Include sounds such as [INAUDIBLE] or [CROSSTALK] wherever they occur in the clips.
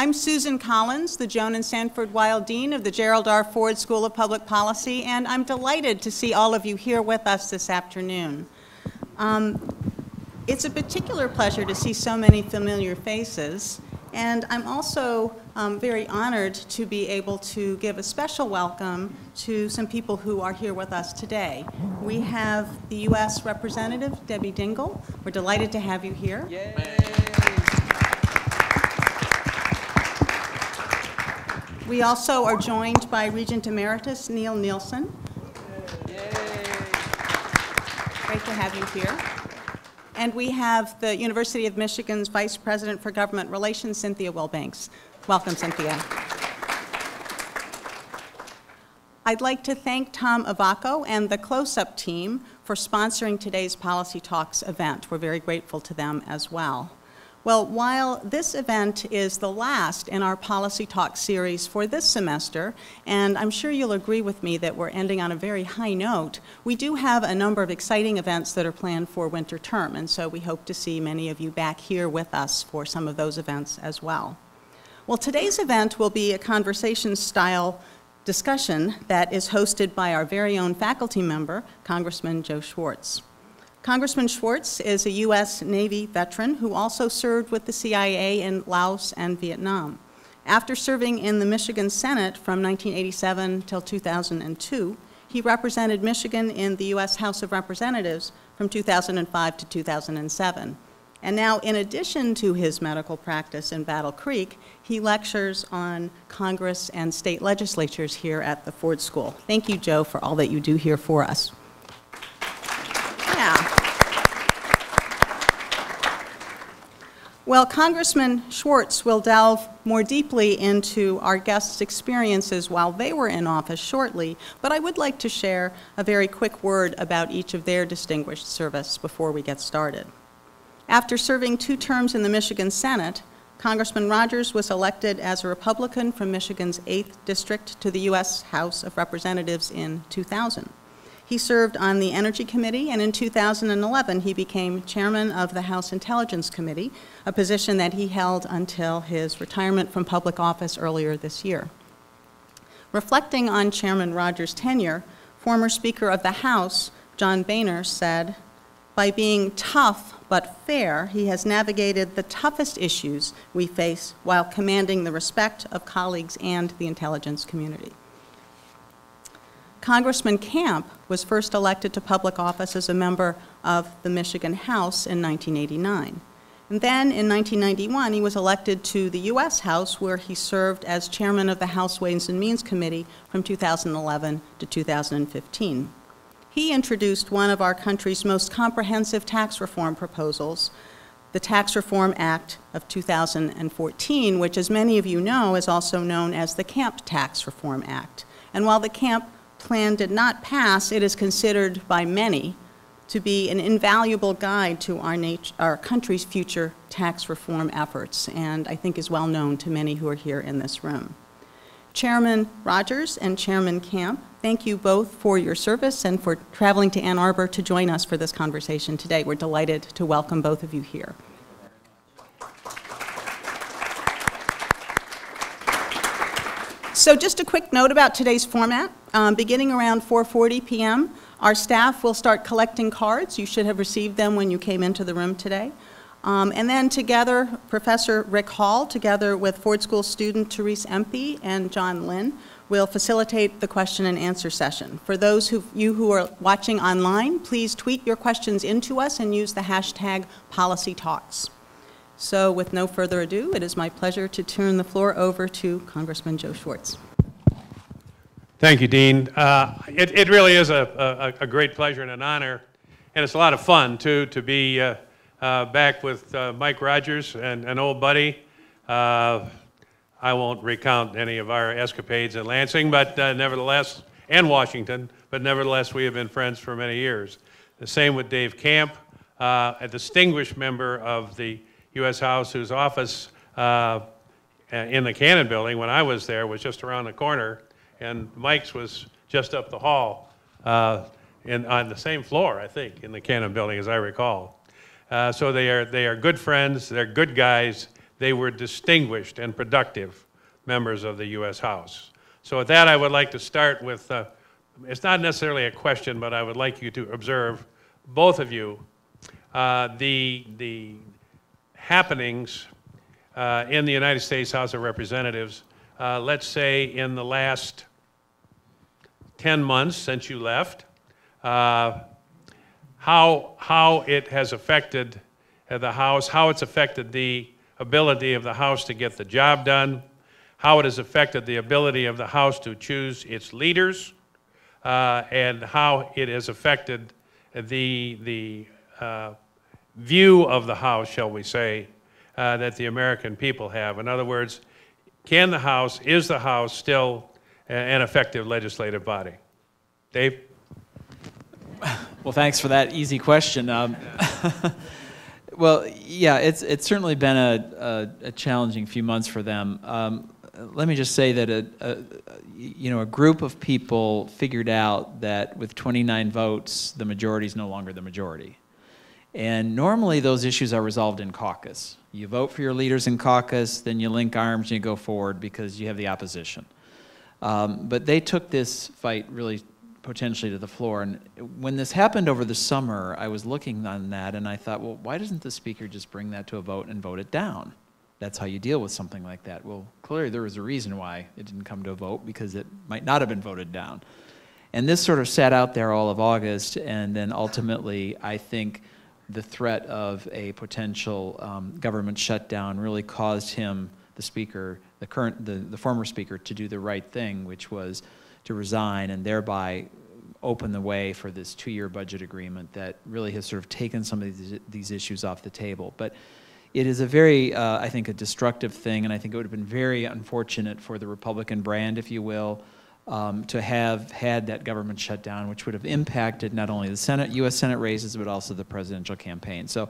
I'm Susan Collins, the Joan and Sanford Weill Dean of the Gerald R. Ford School of Public Policy, and I'm delighted to see all of you here with us this afternoon. Um, it's a particular pleasure to see so many familiar faces, and I'm also um, very honored to be able to give a special welcome to some people who are here with us today. We have the U.S. Representative, Debbie Dingell. We're delighted to have you here. Yay. We also are joined by Regent Emeritus Neil Nielsen. Great to have you here. And we have the University of Michigan's Vice President for Government Relations, Cynthia Wilbanks. Welcome, Cynthia. I'd like to thank Tom Avaco and the Close-Up team for sponsoring today's Policy Talks event. We're very grateful to them as well. Well, while this event is the last in our Policy Talk series for this semester, and I'm sure you'll agree with me that we're ending on a very high note, we do have a number of exciting events that are planned for winter term, and so we hope to see many of you back here with us for some of those events as well. Well, today's event will be a conversation style discussion that is hosted by our very own faculty member, Congressman Joe Schwarz. Congressman Schwarz is a U.S. Navy veteran who also served with the CIA in Laos and Vietnam. After serving in the Michigan Senate from 1987 till 2002, he represented Michigan in the U.S. House of Representatives from 2005 to 2007. And now, in addition to his medical practice in Battle Creek, he lectures on Congress and state legislatures here at the Ford School. Thank you, Joe, for all that you do here for us. Yeah. Well, Congressman Schwarz will delve more deeply into our guests' experiences while they were in office shortly, but I would like to share a very quick word about each of their distinguished service before we get started. After serving two terms in the Michigan Senate, Congressman Rogers was elected as a Republican from Michigan's 8th District to the U.S. House of Representatives in 2000. He served on the Energy Committee, and in 2011 he became chairman of the House Intelligence Committee, a position that he held until his retirement from public office earlier this year. Reflecting on Chairman Rogers' tenure, former Speaker of the House, John Boehner, said, by being tough but fair, he has navigated the toughest issues we face while commanding the respect of colleagues and the intelligence community. Congressman Camp was first elected to public office as a member of the Michigan House in 1989. And then in 1991, he was elected to the U.S. House, where he served as chairman of the House Ways and Means Committee from 2011 to 2015 he introduced one of our country's most comprehensive tax reform proposals, the Tax Reform Act of 2014, which, as many of you know, is also known as the Camp Tax Reform Act. And while the Camp plan did not pass, it is considered by many to be an invaluable guide to our, our country's future tax reform efforts, and I think is well known to many who are here in this room. Chairman Rogers and Chairman Camp Thank you both for your service and for traveling to Ann Arbor to join us for this conversation today. We're delighted to welcome both of you here. So just a quick note about today's format. Um, beginning around 4.40 p.m., our staff will start collecting cards. You should have received them when you came into the room today. Um, and then together, Professor Rick Hall, together with Ford School student Therese Empey and John Lynn, will facilitate the question and answer session. For those of you who are watching online, please tweet your questions into us and use the hashtag PolicyTalks. So with no further ado, it is my pleasure to turn the floor over to Congressman Joe Schwarz. Thank you, Dean. Uh, it, it, really is a, a, a, great pleasure and an honor, and it's a lot of fun, too, to be uh, uh, back with uh, Mike Rogers, and an old buddy. Uh, I won't recount any of our escapades in Lansing, but uh, nevertheless, and Washington, but nevertheless, we have been friends for many years. The same with Dave Camp, a distinguished member of the U.S. House whose office in the Cannon building when I was there was just around the corner, and Mike's was just up the hall uh, in, on the same floor, I think, in the Cannon building, as I recall. Uh, so they are, they are good friends, they're good guys, they were distinguished and productive members of the U.S. House. So with that, I would like to start with, uh, it's not necessarily a question, but I would like you to observe, both of you, uh, the, the happenings uh, in the United States House of Representatives, uh, let's say in the last 10 months since you left, uh, how, how it has affected uh, the House, how it's affected the ability of the House to get the job done, how it has affected the ability of the House to choose its leaders, uh, and how it has affected the, the uh, view of the House, shall we say, uh, that the American people have. In other words, can the House, is the House still a- an effective legislative body? Dave? Well, thanks for that easy question. Um, [LAUGHS] well, yeah, it's it's certainly been a, a, a challenging few months for them. Um, let me just say that a, a you know a group of people figured out that with 29 votes, the majority is no longer the majority. And normally those issues are resolved in caucus. You vote for your leaders in caucus, then you link arms and you go forward because you have the opposition. Um, but they took this fight really potentially to the floor. And when this happened over the summer, I was looking on that and I thought, well, why doesn't the speaker just bring that to a vote and vote it down? That's how you deal with something like that. Well, clearly there was a reason why it didn't come to a vote because it might not have been voted down. And this sort of sat out there all of August, and then ultimately, I think the threat of a potential um, government shutdown really caused him, the speaker, the current, the, the former speaker, to do the right thing, which was to resign and thereby open the way for this two-year budget agreement that really has sort of taken some of these, these issues off the table. But it is a very, uh, I think, a destructive thing, and I think it would have been very unfortunate for the Republican brand, if you will, um, to have had that government shutdown, which would have impacted not only the Senate, U.S. Senate races, but also the presidential campaign. So,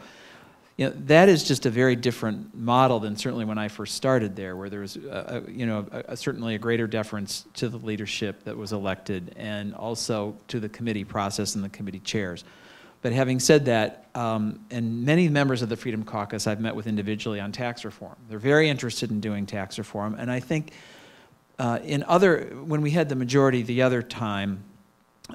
you know, that is just a very different model than certainly when I first started there, where there was, a, a, you know, a certainly a greater deference to the leadership that was elected, and also to the committee process and the committee chairs. But having said that, um, and many members of the Freedom Caucus I've met with individually on tax reform, they're very interested in doing tax reform, and I think uh, in other, when we had the majority the other time,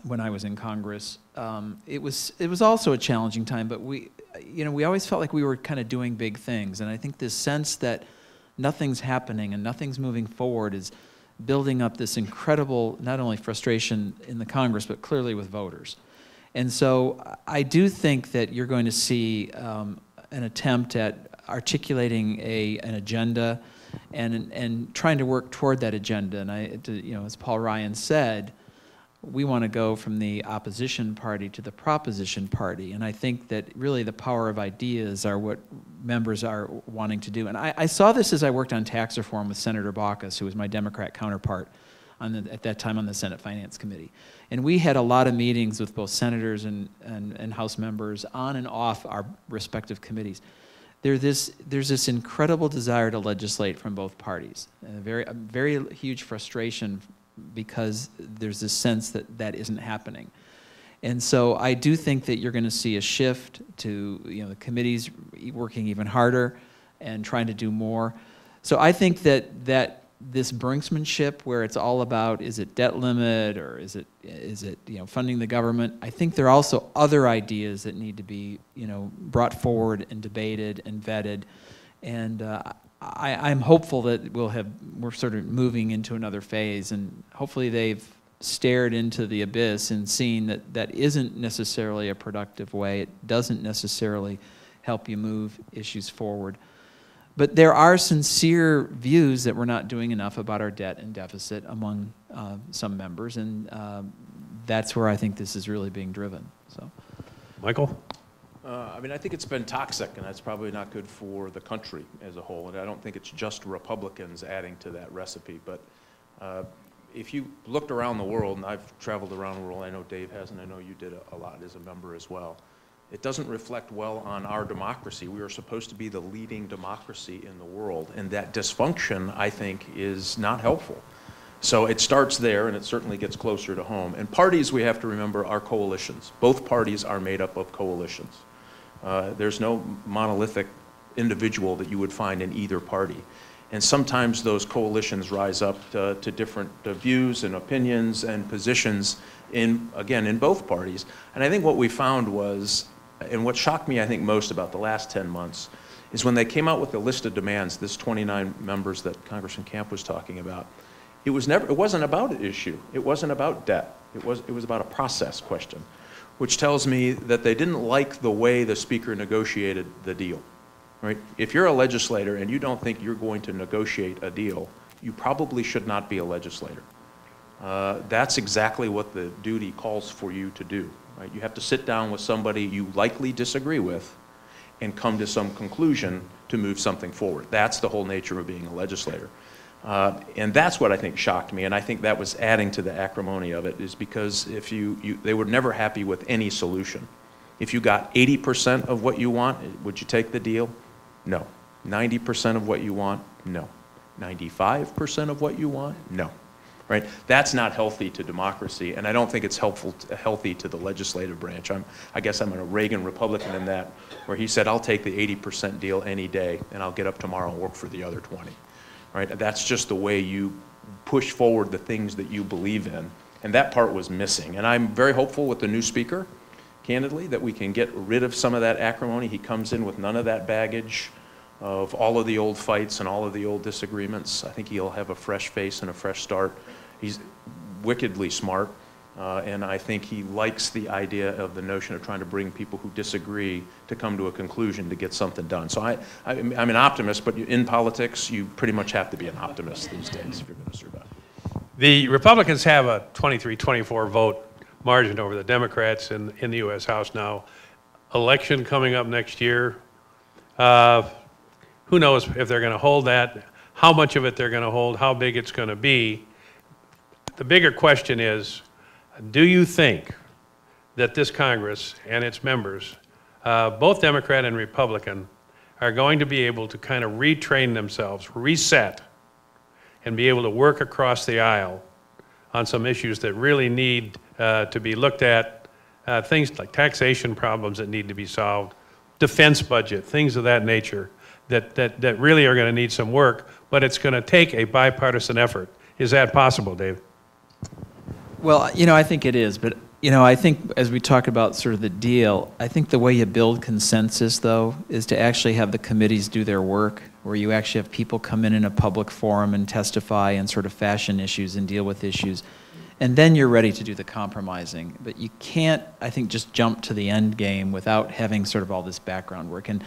when I was in Congress, um, it was it was also a challenging time. But we, you know, we always felt like we were kind of doing big things, and I think this sense that nothing's happening and nothing's moving forward is building up this incredible not only frustration in the Congress but clearly with voters. And so I do think that you're going to see um, an attempt at articulating a an agenda and, and trying to work toward that agenda. And I, you know, as Paul Ryan said, we want to go from the opposition party to the proposition party. And I think that really the power of ideas are what members are wanting to do. And I, I saw this as I worked on tax reform with Senator Baucus, who was my Democrat counterpart the, at that time on the Senate Finance Committee. And we had a lot of meetings with both senators and, and, and House members on and off our respective committees there this, there's this incredible desire to legislate from both parties. And a very, a very huge frustration because there's this sense that that isn't happening. And so I do think that you're going to see a shift to you know, the committees working even harder and trying to do more. So I think that, that this brinksmanship where it's all about is it debt limit or is it is it you know funding the government i think there are also other ideas that need to be you know brought forward and debated and vetted and uh, I, i'm hopeful that we'll have we're sort of moving into another phase and hopefully they've stared into the abyss and seen that that isn't necessarily a productive way it doesn't necessarily help you move issues forward but there are sincere views that we're not doing enough about our debt and deficit among uh, some members, and uh, that's where I think this is really being driven. So, Michael? Uh, I mean, I think it's been toxic, and that's probably not good for the country as a whole. And I don't think it's just Republicans adding to that recipe. But uh, if you looked around the world, and I've traveled around the world, I know Dave has, and I know you did a, a lot as a member as well it doesn't reflect well on our democracy. We are supposed to be the leading democracy in the world, and that dysfunction, I think, is not helpful. So it starts there, and it certainly gets closer to home. And parties, we have to remember, are coalitions. Both parties are made up of coalitions. Uh, there's no monolithic individual that you would find in either party. And sometimes those coalitions rise up to, to different uh, views and opinions and positions in, again, in both parties. And I think what we found was, and what shocked me, I think, most about the last 10 months, is when they came out with the list of demands, this 29 members that Congressman Camp was talking about, it was never, it wasn't about an issue. It wasn't about debt. It was, it was about a process question, which tells me that they didn't like the way the speaker negotiated the deal, right? If you're a legislator and you don't think you're going to negotiate a deal, you probably should not be a legislator. Uh, That's exactly what the duty calls for you to do, right? You have to sit down with somebody you likely disagree with and come to some conclusion to move something forward. That's the whole nature of being a legislator. Uh, And that's what I think shocked me, and I think that was adding to the acrimony of it, is because if you, you, they were never happy with any solution. If you got 80% of what you want, would you take the deal? No. 90% of what you want? No. 95% of what you want? No. Right? That's not healthy to democracy, and I don't think it's helpful, healthy to the legislative branch. I'm, I guess I'm a Reagan Republican in that, where he said, I'll take the 80% deal any day, and I'll get up tomorrow and work for the other 20 right? That's just the way you push forward the things that you believe in. And that part was missing. And I'm very hopeful with the new speaker, candidly, that we can get rid of some of that acrimony. He comes in with none of that baggage of all of the old fights and all of the old disagreements. I think he'll have a fresh face and a fresh start. He's wickedly smart. Uh, and I think he likes the idea of the notion of trying to bring people who disagree to come to a conclusion to get something done. So I, I, I'm an optimist, but in politics, you pretty much have to be an optimist these days if you're going to survive. The Republicans have a 23-24 vote margin over the Democrats in, in the U.S. House now. Election coming up next year. Uh, Who knows if they're going to hold that, how much of it they're going to hold, how big it's going to be. The bigger question is, do you think that this Congress and its members, uh, both Democrat and Republican, are going to be able to kind of retrain themselves, reset, and be able to work across the aisle on some issues that really need uh, to be looked at, uh, things like taxation problems that need to be solved, defense budget, things of that nature that, that, that really are going to need some work, but it's going to take a bipartisan effort. Is that possible, Dave? Well, you know, I think it is, but you know, I think as we talk about sort of the deal, I think the way you build consensus, though, is to actually have the committees do their work, where you actually have people come in in a public forum and testify and sort of fashion issues and deal with issues, and then you're ready to do the compromising. But you can't, I think, just jump to the end game without having sort of all this background work. And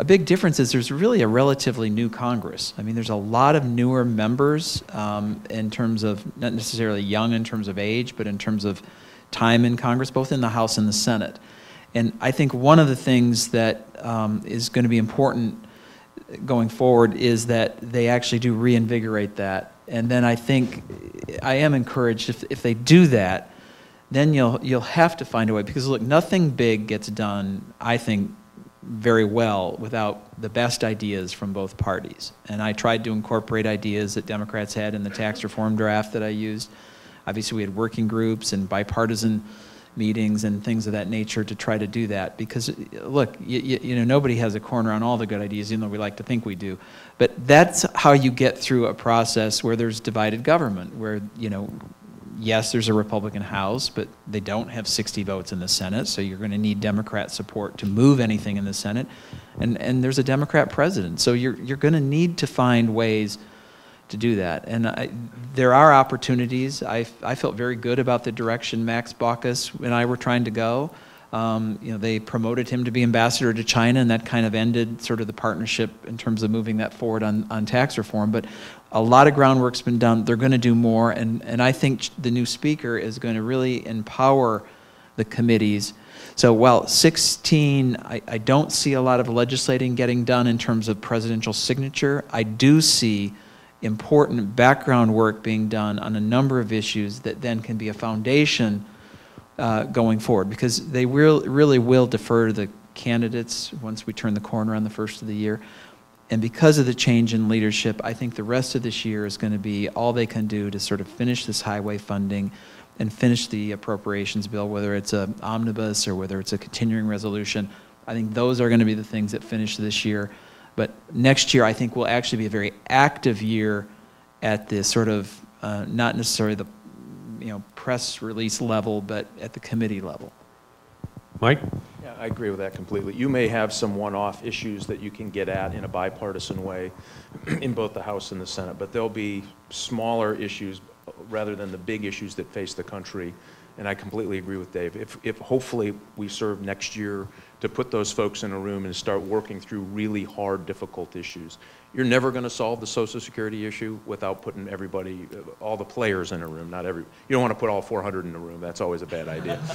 a big difference is there's really a relatively new Congress. I mean, there's a lot of newer members um, in terms of, not necessarily young in terms of age, but in terms of time in Congress, both in the House and the Senate. And I think one of the things that um, is going to be important going forward is that they actually do reinvigorate that. And then I think I am encouraged if, if they do that, then you'll you'll have to find a way because look, nothing big gets done. I think very well without the best ideas from both parties. And I tried to incorporate ideas that Democrats had in the tax reform draft that I used. Obviously, we had working groups and bipartisan meetings and things of that nature to try to do that. Because, look, you, you, know, nobody has a corner on all the good ideas, even though we like to think we do. But that's how you get through a process where there's divided government, where, you know, yes, there's a Republican House, but they don't have 60 votes in the Senate, so you're going to need Democrat support to move anything in the Senate. And, and there's a Democrat president, so you're, you're going to need to find ways to do that. And I, there are opportunities. I, I felt very good about the direction Max Baucus and I were trying to go. Um, you know, they promoted him to be ambassador to China, and that kind of ended sort of the partnership in terms of moving that forward on, on tax reform. But a lot of groundwork's been done. They're going to do more, and, and I think the new speaker is going to really empower the committees. So while 16, I, I don't see a lot of legislating getting done in terms of presidential signature, I do see important background work being done on a number of issues that then can be a foundation uh, going forward because they will, really will defer to the candidates once we turn the corner on the first of the year. And because of the change in leadership, I think the rest of this year is going to be all they can do to sort of finish this highway funding and finish the appropriations bill, whether it's an omnibus or whether it's a continuing resolution. I think those are going to be the things that finish this year. But next year, I think will actually be a very active year at the sort of, uh, not necessarily the, you know, press release level, but at the committee level. Mike? I agree with that completely. You may have some one-off issues that you can get at in a bipartisan way [CLEARS THROAT] in both the House and the Senate, but there'll be smaller issues rather than the big issues that face the country. And I completely agree with Dave. If, if hopefully we serve next year to put those folks in a room and start working through really hard, difficult issues. You're never going to solve the Social Security issue without putting everybody, all the players in a room, not every, you don't want to put all 400 in a room, that's always a bad idea. [LAUGHS]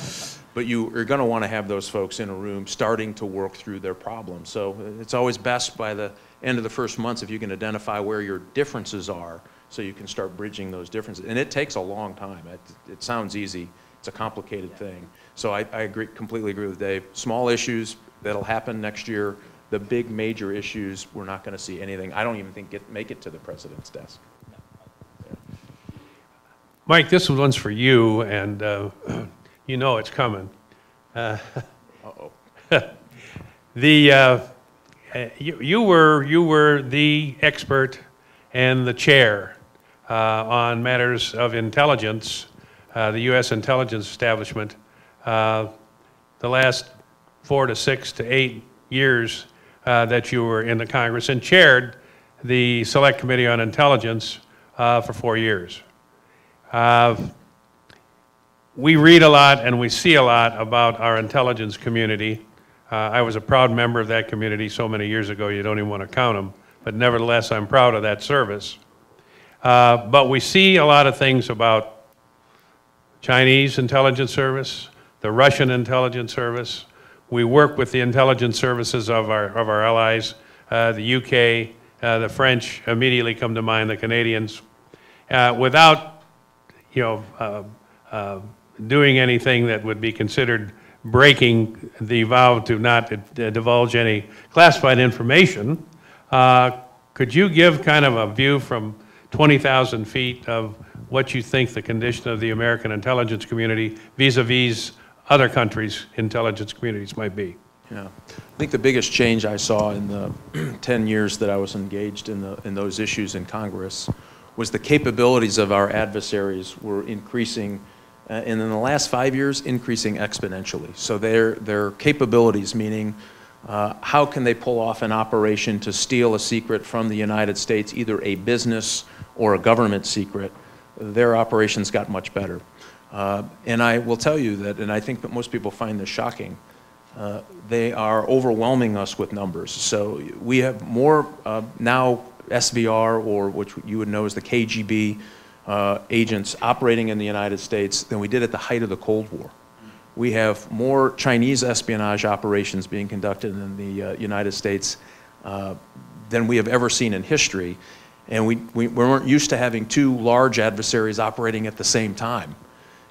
But you are going to want to have those folks in a room starting to work through their problems. So it's always best by the end of the first months if you can identify where your differences are so you can start bridging those differences. And it takes a long time. It, it sounds easy. It's a complicated thing. So I, I agree, completely agree with Dave. Small issues that'll happen next year. The big major issues, we're not going to see anything. I don't even think get, make it to the president's desk. Mike, this one's for you, and uh, [CLEARS THROAT] you know it's coming. [LAUGHS] Uh-oh. [LAUGHS] The, uh, uh, you you were, you were the expert and the chair uh, on matters of intelligence, uh, the U.S. intelligence establishment, uh, the last four to six to eight years uh, that you were in the Congress, and chaired the Select Committee on Intelligence uh, for four years. Uh, we read a lot and we see a lot about our intelligence community. Uh, I was a proud member of that community so many years ago, you don't even want to count them. But nevertheless, I'm proud of that service. Uh, but we see a lot of things about Chinese intelligence service, the Russian intelligence service. We work with the intelligence services of our, of our allies, uh, the UK, uh, the French immediately come to mind, the Canadians, uh, without you know, uh, uh, doing anything that would be considered breaking the vow to not divulge any classified information. Uh, Could you give kind of a view from 20,000 feet of what you think the condition of the American intelligence community vis-à-vis other countries' intelligence communities might be? Yeah. I think the biggest change I saw in the [CLEARS THROAT] 10 years that I was engaged in, the, in those issues in Congress was the capabilities of our adversaries were increasing, uh, and in the last five years, increasing exponentially. So their, their capabilities, meaning uh, how can they pull off an operation to steal a secret from the United States, either a business or a government secret, their operations got much better. Uh, and I will tell you that, and I think that most people find this shocking, uh, they are overwhelming us with numbers. So we have more uh, now SVR, or which you would know as the KGB uh, agents operating in the United States than we did at the height of the Cold War. We have more Chinese espionage operations being conducted in the uh, United States than we have ever seen in history. And we, we, we weren't used to having two large adversaries operating at the same time.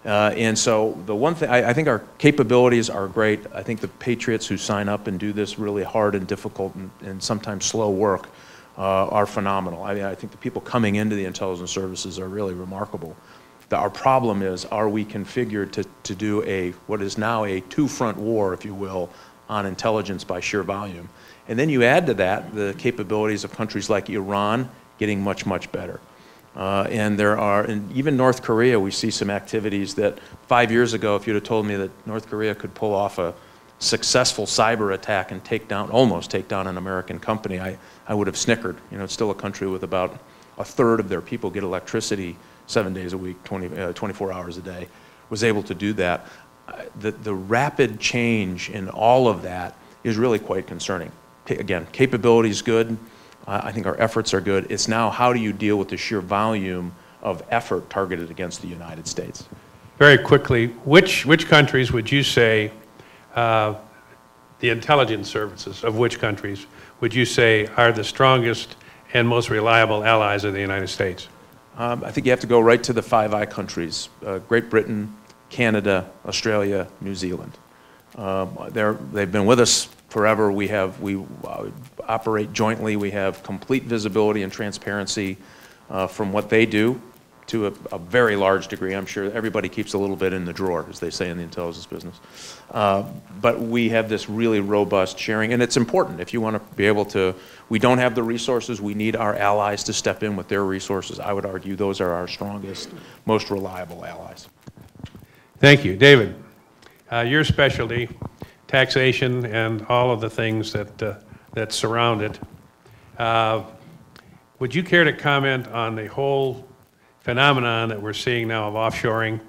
Uh, and so the one thing, I, I, think our capabilities are great. I think the patriots who sign up and do this really hard and difficult and, and sometimes slow work uh, are phenomenal. I mean, I think the people coming into the intelligence services are really remarkable. The, our problem is, are we configured to, to do a, what is now a two-front war, if you will, on intelligence by sheer volume? And then you add to that the capabilities of countries like Iran getting much, much better. Uh, and there are, and even North Korea, we see some activities that five years ago, if you'd have told me that North Korea could pull off a successful cyber attack and take down, almost take down an American company, I, I would have snickered. You know, it's still a country with about a third of their people get electricity seven days a week, 20, uh, 24 hours a day, was able to do that. Uh, the, the rapid change in all of that is really quite concerning. Again, capability is good. I think our efforts are good. It's now how do you deal with the sheer volume of effort targeted against the United States? Very quickly, which, which countries would you say, uh, the intelligence services of which countries would you say are the strongest and most reliable allies of the United States? Um, I think you have to go right to the Five Eye countries, uh, Great Britain, Canada, Australia, New Zealand. Um, they've been with us forever. We have we uh, operate jointly. We have complete visibility and transparency uh, from what they do to a, a very large degree. I'm sure everybody keeps a little bit in the drawer, as they say in the intelligence business. Uh, But we have this really robust sharing, and it's important if you want to be able to, we don't have the resources, we need our allies to step in with their resources. I would argue those are our strongest, most reliable allies. Thank you. David, uh, your specialty, taxation and all of the things that, uh, that surround it. Uh, Would you care to comment on the whole phenomenon that we're seeing now of offshoring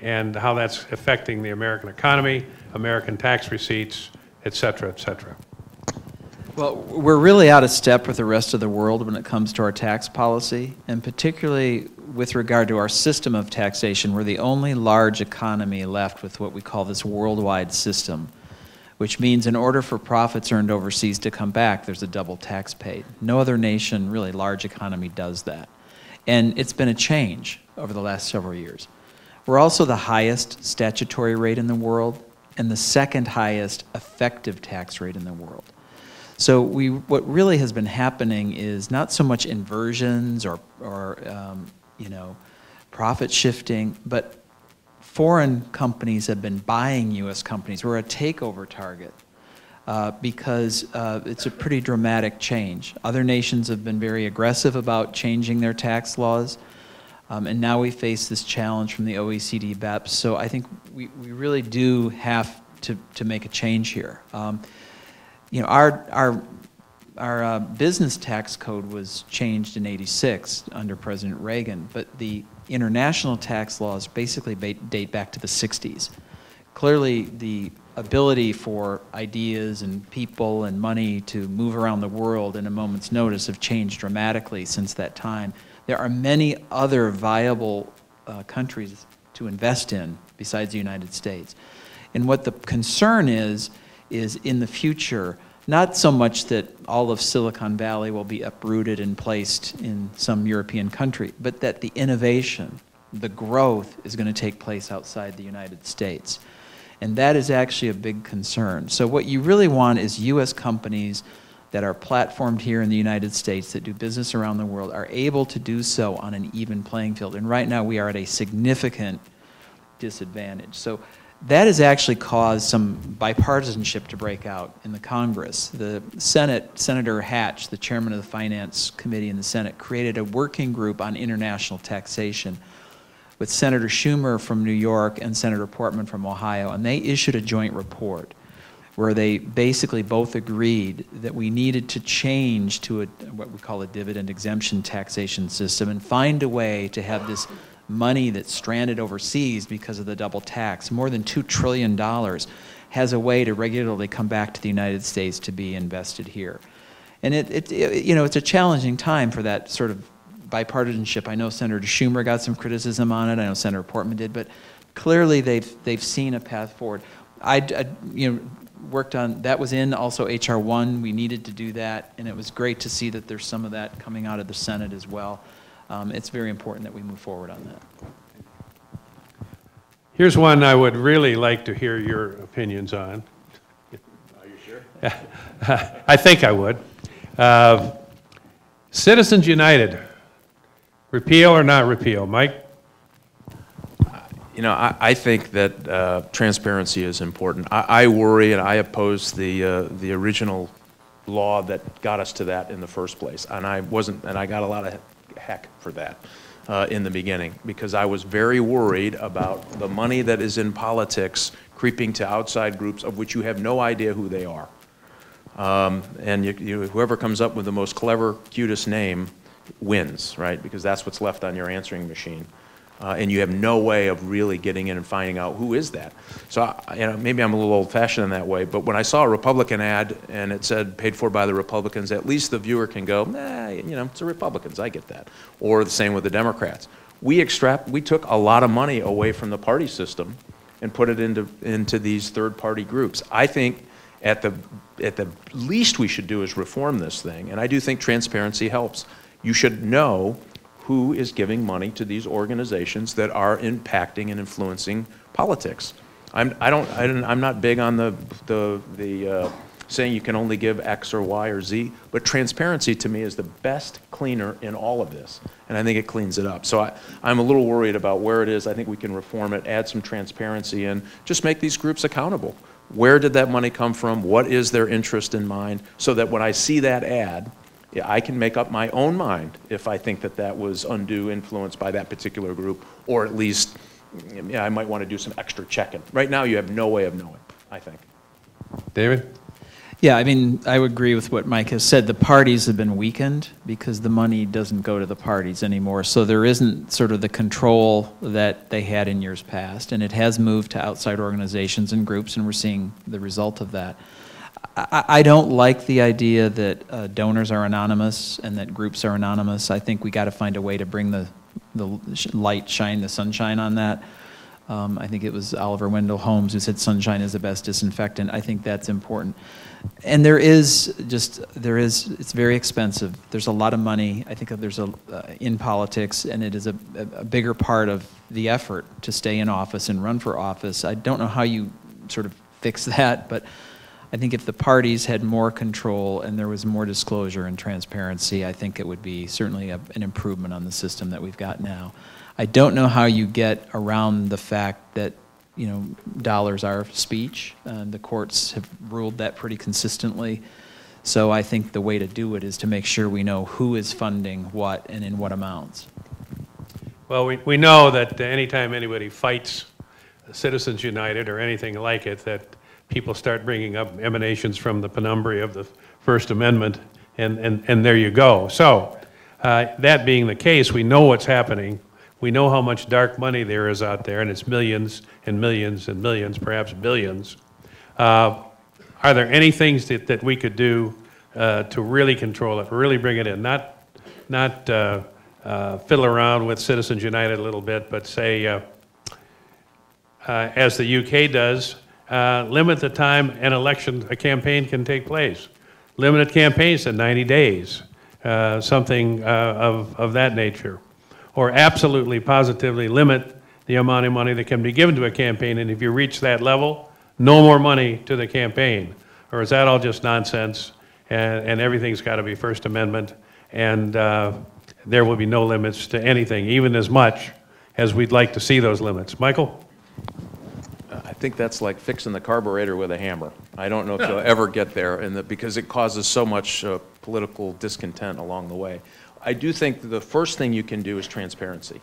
and how that's affecting the American economy, American tax receipts, et cetera, et cetera? Well, we're really out of step with the rest of the world when it comes to our tax policy, and particularly with regard to our system of taxation. We're the only large economy left with what we call this worldwide system, which means in order for profits earned overseas to come back, there's a double tax paid. No other nation, really large economy, does that. And it's been a change over the last several years. We're also the highest statutory rate in the world and the second highest effective tax rate in the world. So we, what really has been happening is not so much inversions or, or um, you know, profit shifting, but foreign companies have been buying U.S. companies. We're a takeover target uh, because uh, it's a pretty dramatic change. Other nations have been very aggressive about changing their tax laws, um, and now we face this challenge from the OECD BEPS. So I think we, we really do have to, to make a change here. Um, you know, our, our, our uh, business tax code was changed in 86 under President Reagan, but the international tax laws basically ba- date back to the 60s. Clearly, the ability for ideas and people and money to move around the world in a moment's notice have changed dramatically since that time. There are many other viable uh, countries to invest in besides the United States. And what the concern is, is in the future, not so much that all of Silicon Valley will be uprooted and placed in some European country, but that the innovation, the growth is going to take place outside the United States. And that is actually a big concern. So, what you really want is U.S. companies that are platformed here in the United States that do business around the world are able to do so on an even playing field. And right now, we are at a significant disadvantage. So, that has actually caused some bipartisanship to break out in the Congress. The Senate, Senator Hatch, the chairman of the Finance Committee in the Senate, created a working group on international taxation with Senator Schumer from New York and Senator Portman from Ohio, and they issued a joint report where they basically both agreed that we needed to change to a, what we call a dividend exemption taxation system and find a way to have this money that's stranded overseas because of the double tax, more than $2 trillion, has a way to regularly come back to the United States to be invested here. And it, it, it, you know, it's a challenging time for that sort of bipartisanship. I know Senator Schumer got some criticism on it. I know Senator Portman did, but clearly they've, they've seen a path forward. I, I you know, worked on, that was in also HR 1. We needed to do that, and it was great to see that there's some of that coming out of the Senate as well um, it's very important that we move forward on that. Here's one I would really like to hear your opinions on. Are you sure? [LAUGHS] I think I would. Uh, Citizens United, repeal or not repeal? Mike? You know, I, I think that uh, transparency is important. I, I worry and I oppose the, uh, the original law that got us to that in the first place. And I wasn't, and I got a lot of heck for that uh, in the beginning because I was very worried about the money that is in politics creeping to outside groups of which you have no idea who they are. Um, and you, you, whoever comes up with the most clever, cutest name wins, right? Because that's what's left on your answering machine uh, and you have no way of really getting in and finding out who is that. So, I, you know, maybe I'm a little old-fashioned in that way, but when I saw a Republican ad and it said paid for by the Republicans, at least the viewer can go, nah, you know, it's the Republicans, I get that. Or the same with the Democrats. We extract, we took a lot of money away from the party system and put it into into these third-party groups. I think at the at the least we should do is reform this thing, and I do think transparency helps. You should know who is giving money to these organizations that are impacting and influencing politics. I'm, I don't, I don't, I'm not big on the, the, the uh, saying you can only give X or Y or Z, but transparency to me is the best cleaner in all of this, and I think it cleans it up. So I, I'm a little worried about where it is. I think we can reform it, add some transparency, and just make these groups accountable. Where did that money come from? What is their interest in mind? So that when I see that ad, I can make up my own mind if I think that that was undue influence by that particular group, or at least, yeah, I might want to do some extra checking. Right now, you have no way of knowing, I think. David? Yeah, I mean, I would agree with what Mike has said. The parties have been weakened because the money doesn't go to the parties anymore. So there isn't sort of the control that they had in years past, and it has moved to outside organizations and groups, and we're seeing the result of that. I, don't like the idea that uh, donors are anonymous and that groups are anonymous. I think we got to find a way to bring the, the light, shine the sunshine on that. Um, I think it was Oliver Wendell Holmes who said sunshine is the best disinfectant. I think that's important. And there is just, there is, it's very expensive. There's a lot of money, I think there's a, uh, in politics, and it is a a bigger part of the effort to stay in office and run for office. I don't know how you sort of fix that, but I think if the parties had more control and there was more disclosure and transparency, I think it would be certainly a, an improvement on the system that we've got now. I don't know how you get around the fact that, you know, dollars are speech. Uh, the courts have ruled that pretty consistently. So I think the way to do it is to make sure we know who is funding what and in what amounts. Well, we, we know that anytime anybody fights Citizens United or anything like it, that people start bringing up emanations from the penumbra of the First Amendment, and, and, and there you go. So, uh, that being the case, we know what's happening. We know how much dark money there is out there, and it's millions and millions and millions, perhaps billions. Uh, Are there any things that, that we could do uh, to really control it, really bring it in? Not, not uh, uh, fiddle around with Citizens United a little bit, but say, uh, as the UK does, uh, limit the time an election, a campaign can take place. Limited campaigns to 90 days, uh, something uh, of, of that nature. Or absolutely, positively limit the amount of money that can be given to a campaign, and if you reach that level, no more money to the campaign. Or is that all just nonsense, and, and everything's got to be First Amendment, and uh, there will be no limits to anything, even as much as we'd like to see those limits? Michael? I think that's like fixing the carburetor with a hammer. I don't know if you'll ever get there, and that, because it causes so much uh, political discontent along the way. I do think the first thing you can do is transparency.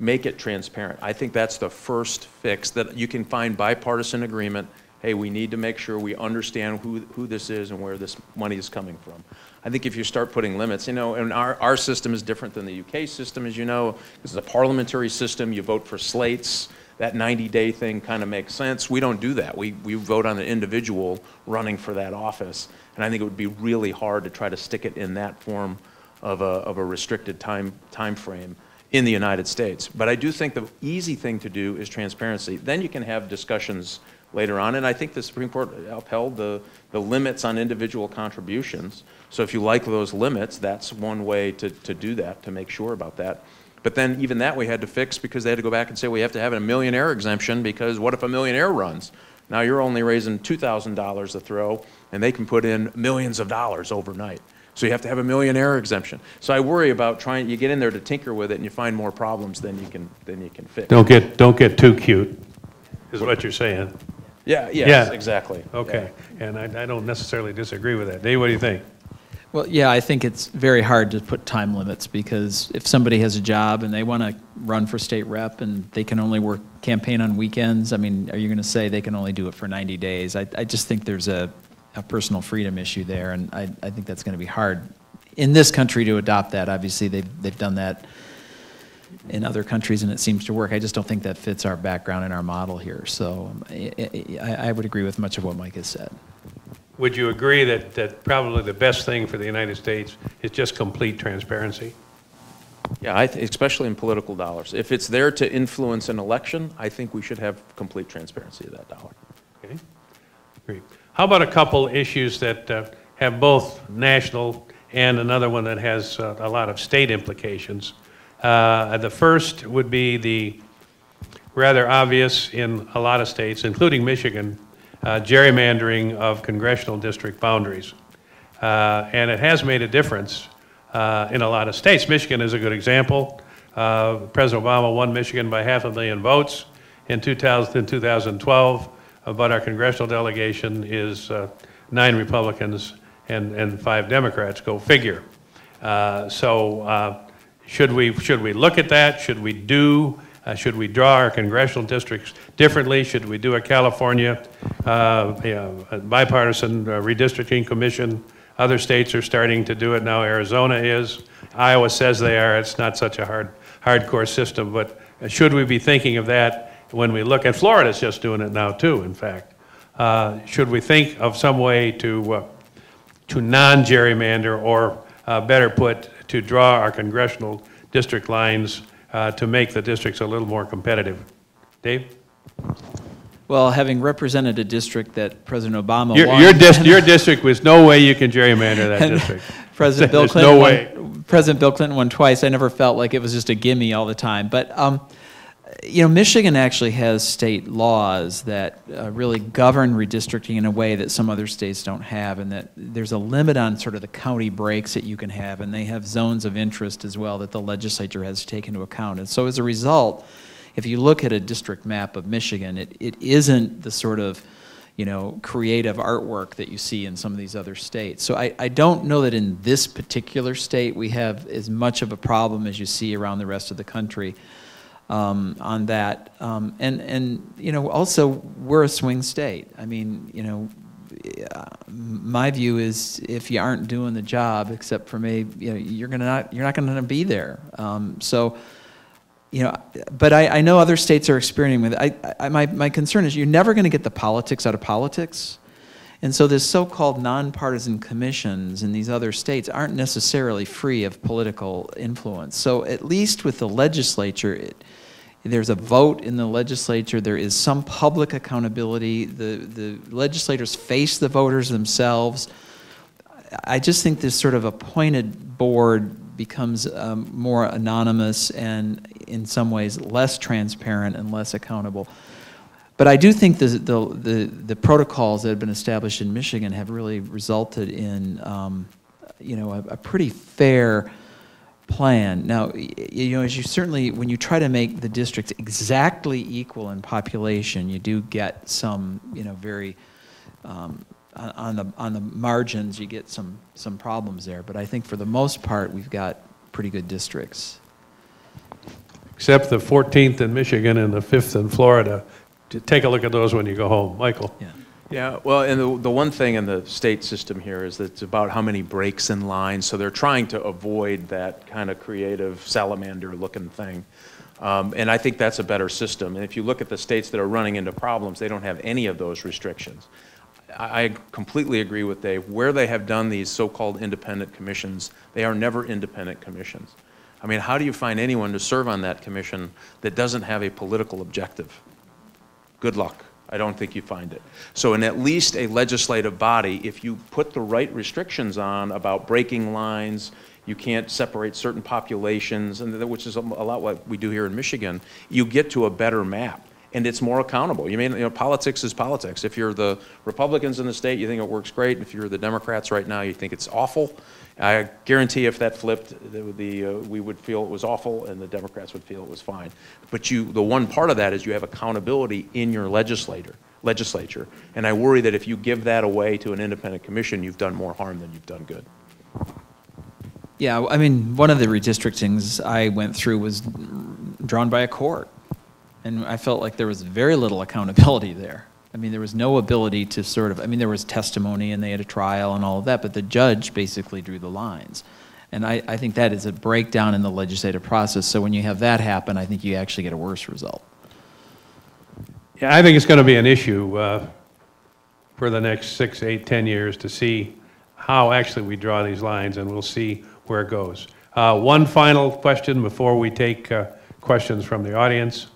Make it transparent. I think that's the first fix, that you can find bipartisan agreement, hey, we need to make sure we understand who, who this is and where this money is coming from. I think if you start putting limits, you know, and our, our system is different than the UK system, as you know. This is a parliamentary system, you vote for slates that 90-day thing kind of makes sense. We don't do that. We, we vote on an individual running for that office. And I think it would be really hard to try to stick it in that form of a, of a restricted time, time frame in the United States. But I do think the easy thing to do is transparency. Then you can have discussions later on. And I think the Supreme Court upheld the, the limits on individual contributions. So if you like those limits, that's one way to, to do that, to make sure about that. But then even that we had to fix because they had to go back and say we have to have a millionaire exemption because what if a millionaire runs? Now you're only raising $2,000 a throw and they can put in millions of dollars overnight. So you have to have a millionaire exemption. So I worry about trying, you get in there to tinker with it and you find more problems than you can, than you can fix. Don't get, don't get too cute, is what you're saying. Yeah, yes, Yeah. exactly. Okay, and I, I don't necessarily disagree with that. Dave, what do you think? Well, yeah, I think it's very hard to put time limits because if somebody has a job and they want to run for state rep and they can only work campaign on weekends, I mean, are you going to say they can only do it for 90 days? I, I just think there's a, a personal freedom issue there, and I, I think that's going to be hard in this country to adopt that. Obviously, they've, they've done that in other countries and it seems to work. I just don't think that fits our background and our model here. So I, I, I would agree with much of what Mike has said. Would you agree that, that probably the best thing for the United States is just complete transparency? Yeah, I th- especially in political dollars. If it's there to influence an election, I think we should have complete transparency of that dollar. Okay, great. How about a couple issues that uh, have both national and another one that has uh, a lot of state implications? Uh, The first would be the rather obvious in a lot of states, including Michigan, uh, gerrymandering of congressional district boundaries. Uh, And it has made a difference uh, in a lot of states. Michigan is a good example. Uh, President Obama won Michigan by half a million votes in 2000, in 2012, uh, but our congressional delegation is uh, nine Republicans and, and five Democrats, go figure. So should we, should we look at that? Should we do, uh, should we draw our congressional districts differently? Should we do a California uh, bipartisan uh, redistricting commission? Other states are starting to do it now. Arizona is. Iowa says they are. It's not such a hard, hardcore system, but should we be thinking of that when we look, and Florida's just doing it now too, in fact. Uh, Should we think of some way to, uh, to non-gerrymander, or uh, better put, to draw our congressional district lines uh, to make the districts a little more competitive? Dave? Well, having represented a district that President Obama Your, won. your your district was no way you can gerrymander that [LAUGHS] district. [LAUGHS] President [LAUGHS] Bill Clinton no won, way. President Bill Clinton won twice. I never felt like it was just a gimme all the time. But um, you know, Michigan actually has state laws that uh, really govern redistricting in a way that some other states don't have, and that there's a limit on sort of the county breaks that you can have, and they have zones of interest as well that the legislature has to take into account. And so as a result, if you look at a district map of Michigan, it, it isn't the sort of you know, creative artwork that you see in some of these other states. So I, I don't know that in this particular state we have as much of a problem as you see around the rest of the country um, on that. Um, and, and, you know, also, we're a swing state. I mean, you know, uh, my view is if you aren't doing the job, except for me, you know, you're gonna not, you're not gonna be there. Um, so, you know, but I, I know other states are experimenting with it. I, I, my, my concern is you're never going to get the politics out of politics. And so this so-called nonpartisan commissions in these other states aren't necessarily free of political influence. So at least with the legislature, it, there's a vote in the legislature. There is some public accountability. The, the legislators face the voters themselves. I just think this sort of appointed board becomes um, more anonymous and in some ways less transparent and less accountable. But I do think the, the, the, the protocols that have been established in Michigan have really resulted in, um, you know, a, a pretty fair plan. Now, you know, as you certainly, when you try to make the districts exactly equal in population, you do get some, you know, very, um, on the, on the margins, you get some, some problems there. But I think for the most part, we've got pretty good districts. Except the 14th in Michigan and the 5th in Florida. T- Take a look at those when you go home. Michael? Yeah. Yeah, well, and the, the one thing in the state system here is that it's about how many breaks in line, so they're trying to avoid that kind of creative salamander-looking thing. Um, and I think that's a better system. And if you look at the states that are running into problems, they don't have any of those restrictions. I, I completely agree with Dave. Where they have done these so-called independent commissions, they are never independent commissions. I mean, how do you find anyone to serve on that commission that doesn't have a political objective? Good luck. I don't think you find it. So in at least a legislative body, if you put the right restrictions on about breaking lines, you can't separate certain populations, and which is a lot what we do here in Michigan, you get to a better map. And it's more accountable. You mean, you know, politics is politics. If you're the Republicans in the state, you think it works great. If you're the Democrats right now, you think it's awful. I guarantee if that flipped, the, the, uh, we would feel it was awful and the Democrats would feel it was fine. But you, the one part of that is you have accountability in your legislator, legislature. And I worry that if you give that away to an independent commission, you've done more harm than you've done good. Yeah, I mean, one of the redistrictings I went through was drawn by a court. And I felt like there was very little accountability there. I mean, there was no ability to sort of, I mean, there was testimony and they had a trial and all of that, but the judge basically drew the lines. And I, I think that is a breakdown in the legislative process. So when you have that happen, I think you actually get a worse result. Yeah, I think it's going to be an issue uh, for the next six, eight, ten years to see how actually we draw these lines, and we'll see where it goes. Uh, One final question before we take uh, questions from the audience.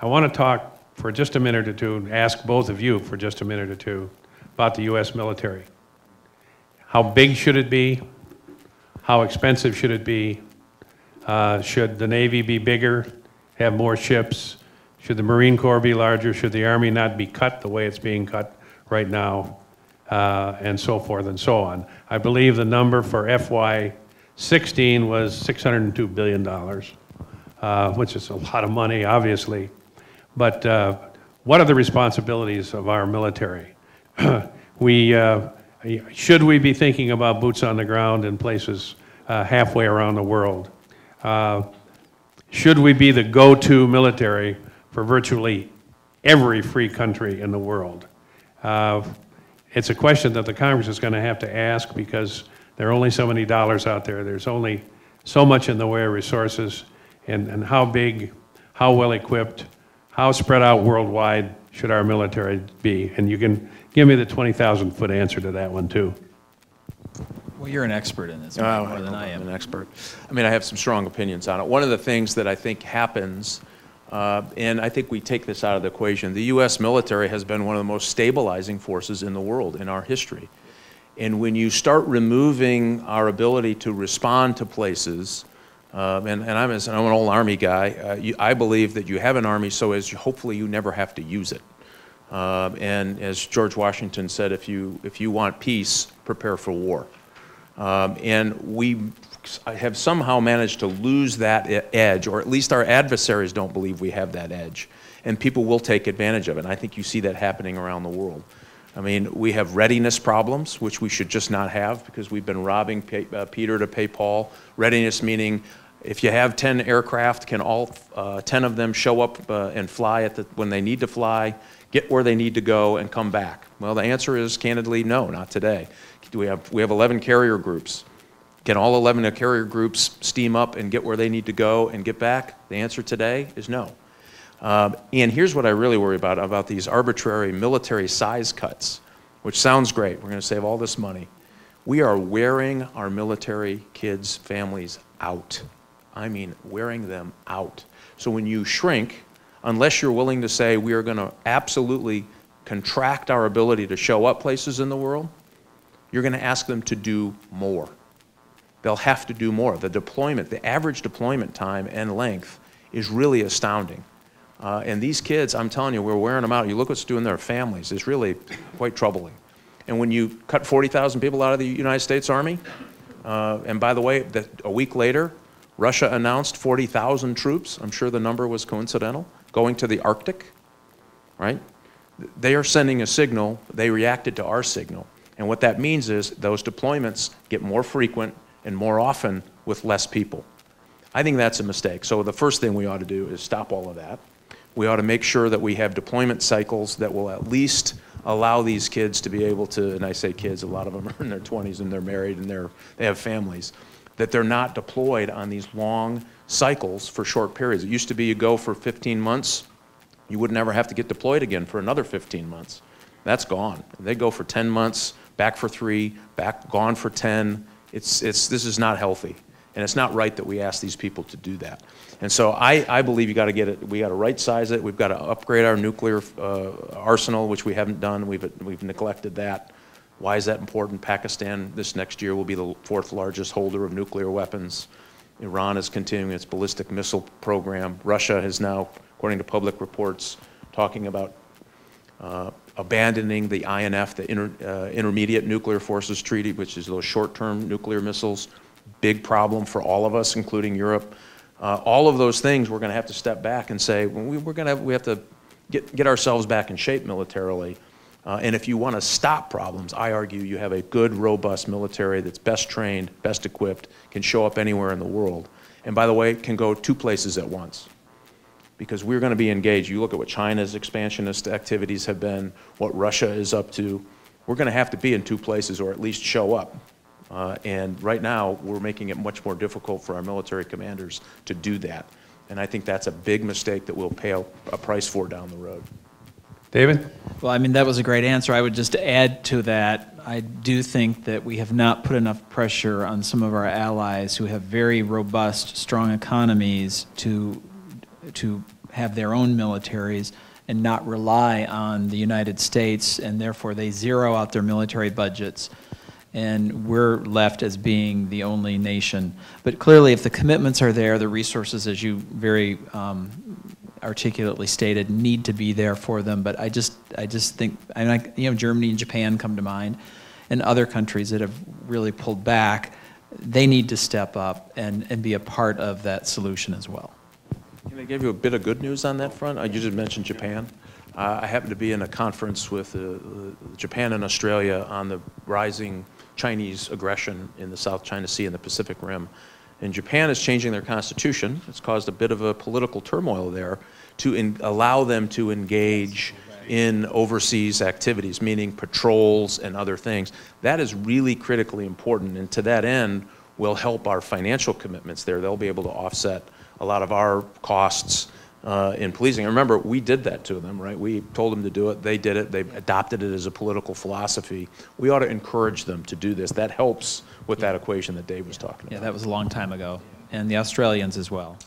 I want to talk for just a minute or two, ask both of you for just a minute or two about the U.S. military. How big should it be? How expensive should it be? Uh, Should the Navy be bigger, have more ships? Should the Marine Corps be larger? Should the Army not be cut the way it's being cut right now, uh, and so forth and so on. I believe the number for FY '16 was $602 billion, uh, which is a lot of money, obviously. But uh, what are the responsibilities of our military? [CLEARS THROAT] we, uh, should we be thinking about boots on the ground in places uh, halfway around the world? Uh, should we be the go-to military for virtually every free country in the world? Uh, it's a question that the Congress is going to have to ask because there are only so many dollars out there. There's only so much in the way of resources, and, and how big, how well equipped, how spread out worldwide should our military be? And you can give me the 20,000 foot answer to that one, too. Well, you're an expert in this, Oh, more I than know, I I'm am. an expert. I mean, I have some strong opinions on it. One of the things that I think happens, uh, and I think we take this out of the equation, the U.S. military has been one of the most stabilizing forces in the world in our history. And when you start removing our ability to respond to places, um, and, and I'm, as, I'm an old Army guy, uh, you, I believe that you have an Army so as you, hopefully you never have to use it. Um, and as George Washington said, if you, if you want peace, prepare for war. Um, and we have somehow managed to lose that edge, or at least our adversaries don't believe we have that edge. And people will take advantage of it. And I think you see that happening around the world. I mean, we have readiness problems, which we should just not have because we've been robbing pay, uh, Peter to pay Paul. Readiness meaning if you have 10 aircraft, can all uh, 10 of them show up uh, and fly at the, when they need to fly, get where they need to go, and come back? Well, the answer is candidly no, not today. Do we have, we have 11 carrier groups. Can all 11 carrier groups steam up and get where they need to go and get back? The answer today is no. Um, and here's what I really worry about about these arbitrary military size cuts, which sounds great. We're going to save all this money. We are wearing our military kids' families out. I mean, wearing them out. So when you shrink, unless you're willing to say we are going to absolutely contract our ability to show up places in the world, you're going to ask them to do more. They'll have to do more. The deployment, the average deployment time and length is really astounding. Uh, and these kids, I'm telling you, we're wearing them out. You look what's doing their families. It's really quite troubling. And when you cut 40,000 people out of the United States Army, uh, and by the way, that a week later, Russia announced 40,000 troops. I'm sure the number was coincidental, going to the Arctic, right? They are sending a signal. They reacted to our signal. And what that means is those deployments get more frequent and more often with less people. I think that's a mistake. So the first thing we ought to do is stop all of that. We ought to make sure that we have deployment cycles that will at least allow these kids to be able to, and I say kids, a lot of them are in their 20s and they're married and they're, they have families, that they're not deployed on these long cycles for short periods. It used to be you go for 15 months, you would never have to get deployed again for another 15 months. That's gone. They go for 10 months, back for three, back, gone for 10. It's, it's, this is not healthy. And it's not right that we ask these people to do that. And so I, I believe you got to get it, we got to right size it. We've got to upgrade our nuclear uh, arsenal, which we haven't done. We've, we've neglected that. Why is that important? Pakistan this next year will be the fourth largest holder of nuclear weapons. Iran is continuing its ballistic missile program. Russia is now, according to public reports, talking about uh, abandoning the INF, the Inter, uh, Intermediate Nuclear Forces Treaty, which is those short-term nuclear missiles. Big problem for all of us, including Europe. Uh, all of those things, we're going to have to step back and say, well, we, we're going to have, we have to get, get ourselves back in shape militarily. Uh, and if you want to stop problems, I argue you have a good, robust military that's best trained, best equipped, can show up anywhere in the world. And by the way, can go two places at once because we're going to be engaged. You look at what China's expansionist activities have been, what Russia is up to. We're going to have to be in two places or at least show up. Uh, and right now, we're making it much more difficult for our military commanders to do that. And I think that's a big mistake that we'll pay a, a price for down the road. David? Well, I mean, that was a great answer. I would just add to that, I do think that we have not put enough pressure on some of our allies who have very robust, strong economies to, to have their own militaries and not rely on the United States, and therefore they zero out their military budgets. And we're left as being the only nation. But clearly, if the commitments are there, the resources, as you very um, articulately stated, need to be there for them. But I just, I just think, I like, you know, Germany and Japan come to mind, and other countries that have really pulled back. They need to step up and, and be a part of that solution as well. Can I give you a bit of good news on that front? Uh, You just mentioned Japan. Uh, I happened to be in a conference with uh, Japan and Australia on the rising Chinese aggression in the South China Sea and the Pacific Rim. And Japan is changing their constitution. It's caused a bit of a political turmoil there to in- allow them to engage in overseas activities, meaning patrols and other things. That is really critically important, and to that end, will help our financial commitments there. They'll be able to offset a lot of our costs uh, in policing. Remember, we did that to them, right? We told them to do it, they did it, they adopted it as a political philosophy. We ought to encourage them to do this. That helps with that equation that Dave was talking about. Yeah, that was a long time ago, and the Australians as well.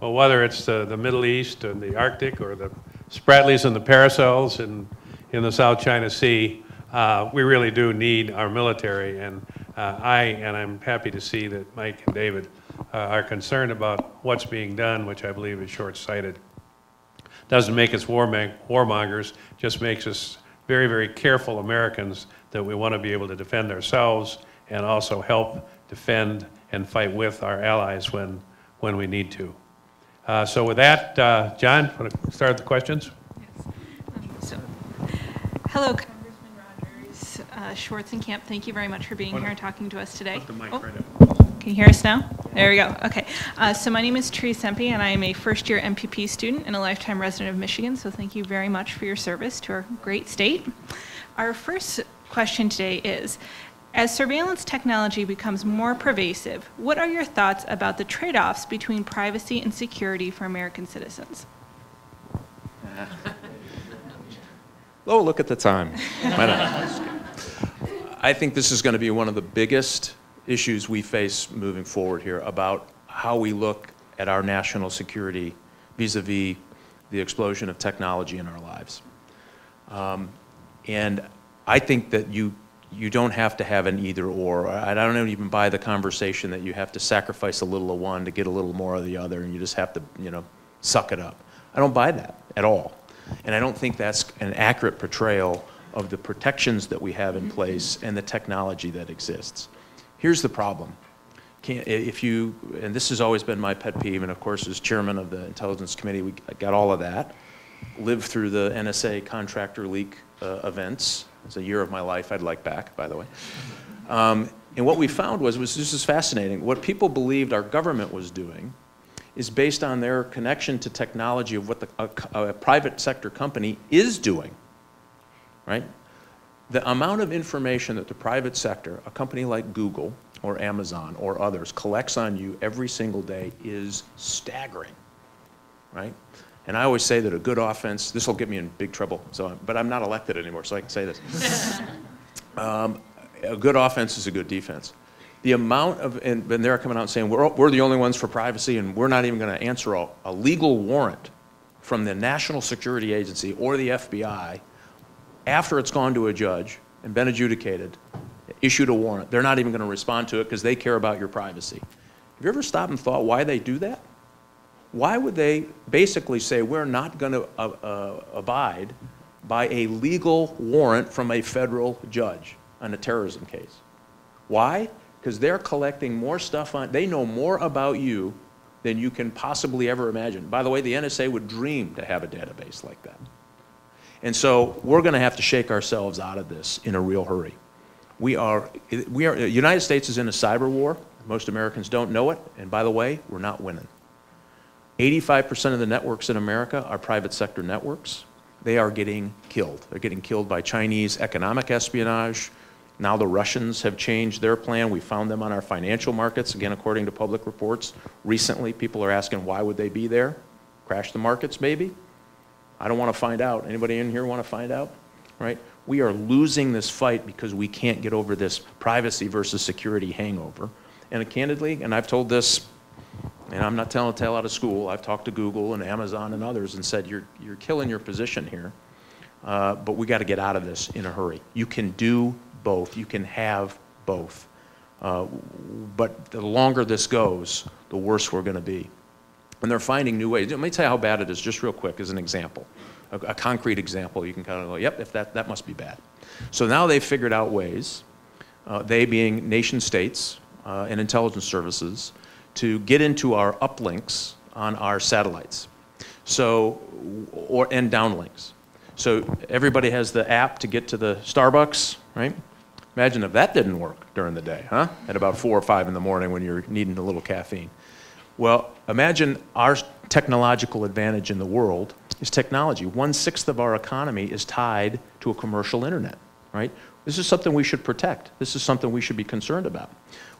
Well, whether it's uh, the Middle East and the Arctic or the Spratlys and the Paracels in, in the South China Sea, uh, we really do need our military. And uh, I, and I'm happy to see that Mike and David uh, are concerned about what's being done, which I believe is short-sighted. Doesn't make us warmong- warmongers, just makes us very, very careful Americans that we want to be able to defend ourselves and also help defend and fight with our allies when, when we need to. Uh, So with that, uh, John, want to start the questions? Yes. So, Hello, Congressman Rogers, uh, Schwarz and Camp, thank you very much for being here and talking to us today. Oh, Can you hear us now? There we go, okay. Uh, So my name is Therese Sempe, and I am a first-year MPP student and a lifetime resident of Michigan, so thank you very much for your service to our great state. Our first question today is, as surveillance technology becomes more pervasive, what are your thoughts about the trade-offs between privacy and security for American citizens? [LAUGHS] Oh, look at the time. I think this is going to be one of the biggest issues we face moving forward here about how we look at our national security vis-à-vis the explosion of technology in our lives. Um, And I think that you, you don't have to have an either-or. I I don't even buy the conversation that you have to sacrifice a little of one to get a little more of the other, and you just have to, you know, suck it up. I don't buy that at all. And I don't think that's an accurate portrayal of the protections that we have in place and the technology that exists. Here's the problem. If you, and this has always been my pet peeve, and of course, as chairman of the Intelligence Committee, we got all of that. Lived through the NSA contractor leak uh, events. It's a year of my life I'd like back, by the way. Um, And what we found was, was this is fascinating, what people believed our government was doing is based on their connection to technology of what the, a, a private sector company is doing, right? The amount of information that the private sector, a company like Google or Amazon or others, collects on you every single day is staggering, right? And I always say that a good offense, this will get me in big trouble, so, but I'm not elected anymore, so I can say this. [LAUGHS] Um, A good offense is a good defense. The amount of, and and they're coming out and saying, we're, we're the only ones for privacy, and we're not even going to answer a, a legal warrant from the National Security Agency or the FBI after it's gone to a judge and been adjudicated, issued a warrant. They're not even going to respond to it because they care about your privacy. Have you ever stopped and thought why they do that? Why would they basically say, we're not going to uh, uh, abide by a legal warrant from a federal judge on a terrorism case? Why? Because they're collecting more stuff on, they know more about you than you can possibly ever imagine. By the way, the NSA would dream to have a database like that. And so we're going to have to shake ourselves out of this in a real hurry. We are, we are, the United States is in a cyber war. Most Americans don't know it. And by the way, we're not winning. 85% of the networks in America are private sector networks. They are getting killed. They're getting killed by Chinese economic espionage. Now the Russians have changed their plan. We found them on our financial markets, again, according to public reports. Recently, people are asking, why would they be there? Crash the markets, maybe? I don't want to find out. Anybody in here want to find out? Right? We are losing this fight because we can't get over this privacy versus security hangover. And candidly, and I've told this, and I'm not telling a tale out of school, I've talked to Google and Amazon and others and said, you're, you're killing your position here, uh, but we got to get out of this in a hurry. You can do both. You can have both. Uh, but the longer this goes, the worse we're going to be. And they're finding new ways. Let me tell you how bad it is, just real quick, as an example. A, a concrete example, you can kind of go, yep, if that, that must be bad. So now they've figured out ways, uh, they being nation states uh, and intelligence services, to get into our uplinks on our satellites. So, or, and downlinks. So everybody has the app to get to the Starbucks, right? Imagine if that didn't work during the day, huh? At about four or five in the morning when you're needing a little caffeine. Well, imagine our technological advantage in the world is technology. One sixth of our economy is tied to a commercial internet, right? This is something we should protect. This is something we should be concerned about.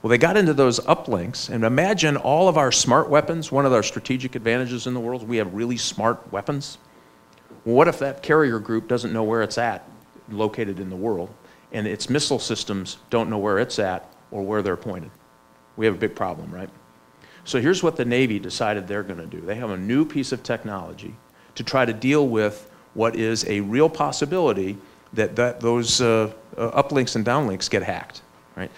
Well, they got into those uplinks, and imagine all of our smart weapons. One of our strategic advantages in the world is we have really smart weapons. What if that carrier group doesn't know where it's at, located in the world, and its missile systems don't know where it's at or where they're pointed? We have a big problem, right? So here's what the Navy decided they're going to do. They have a new piece of technology to try to deal with what is a real possibility that, that those uh, uh, uplinks and downlinks get hacked, right?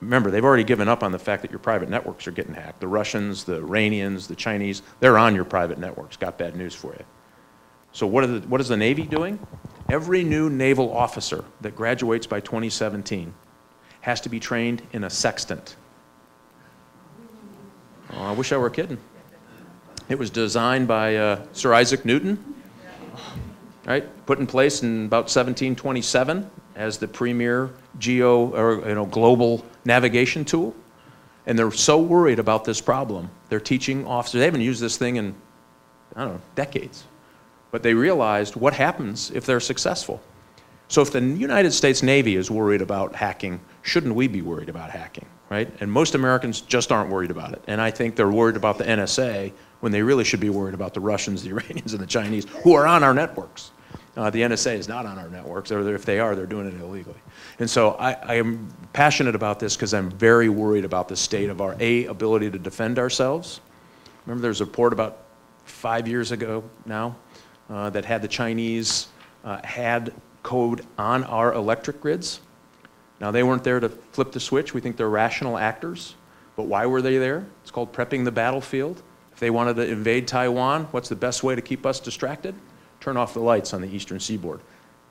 Remember, they've already given up on the fact that your private networks are getting hacked. The Russians, the Iranians, the Chinese, they're on your private networks. Got bad news for you. So what, the, what is the Navy doing? Every new naval officer that graduates by 2017 has to be trained in a sextant. Oh, I wish I were kidding. It was designed by uh, Sir Isaac Newton, right? Put in place in about 1727 as the premier geo or you know global navigation tool. And they're so worried about this problem. They're teaching officers. They haven't used this thing in I don't know decades, but they realized what happens if they're successful. So if the United States Navy is worried about hacking, shouldn't we be worried about hacking, right? And most Americans just aren't worried about it. And I think they're worried about the NSA when they really should be worried about the Russians, the Iranians, and the Chinese who are on our networks. Uh, the NSA is not on our networks, or if they are, they're doing it illegally. And so I, I am passionate about this because I'm very worried about the state of our A, ability to defend ourselves. Remember, there's a report about five years ago now uh, that had the Chinese uh, had code on our electric grids. Now, they weren't there to flip the switch. We think they're rational actors. But why were they there? It's called prepping the battlefield. If they wanted to invade Taiwan, what's the best way to keep us distracted? Turn off the lights on the eastern seaboard.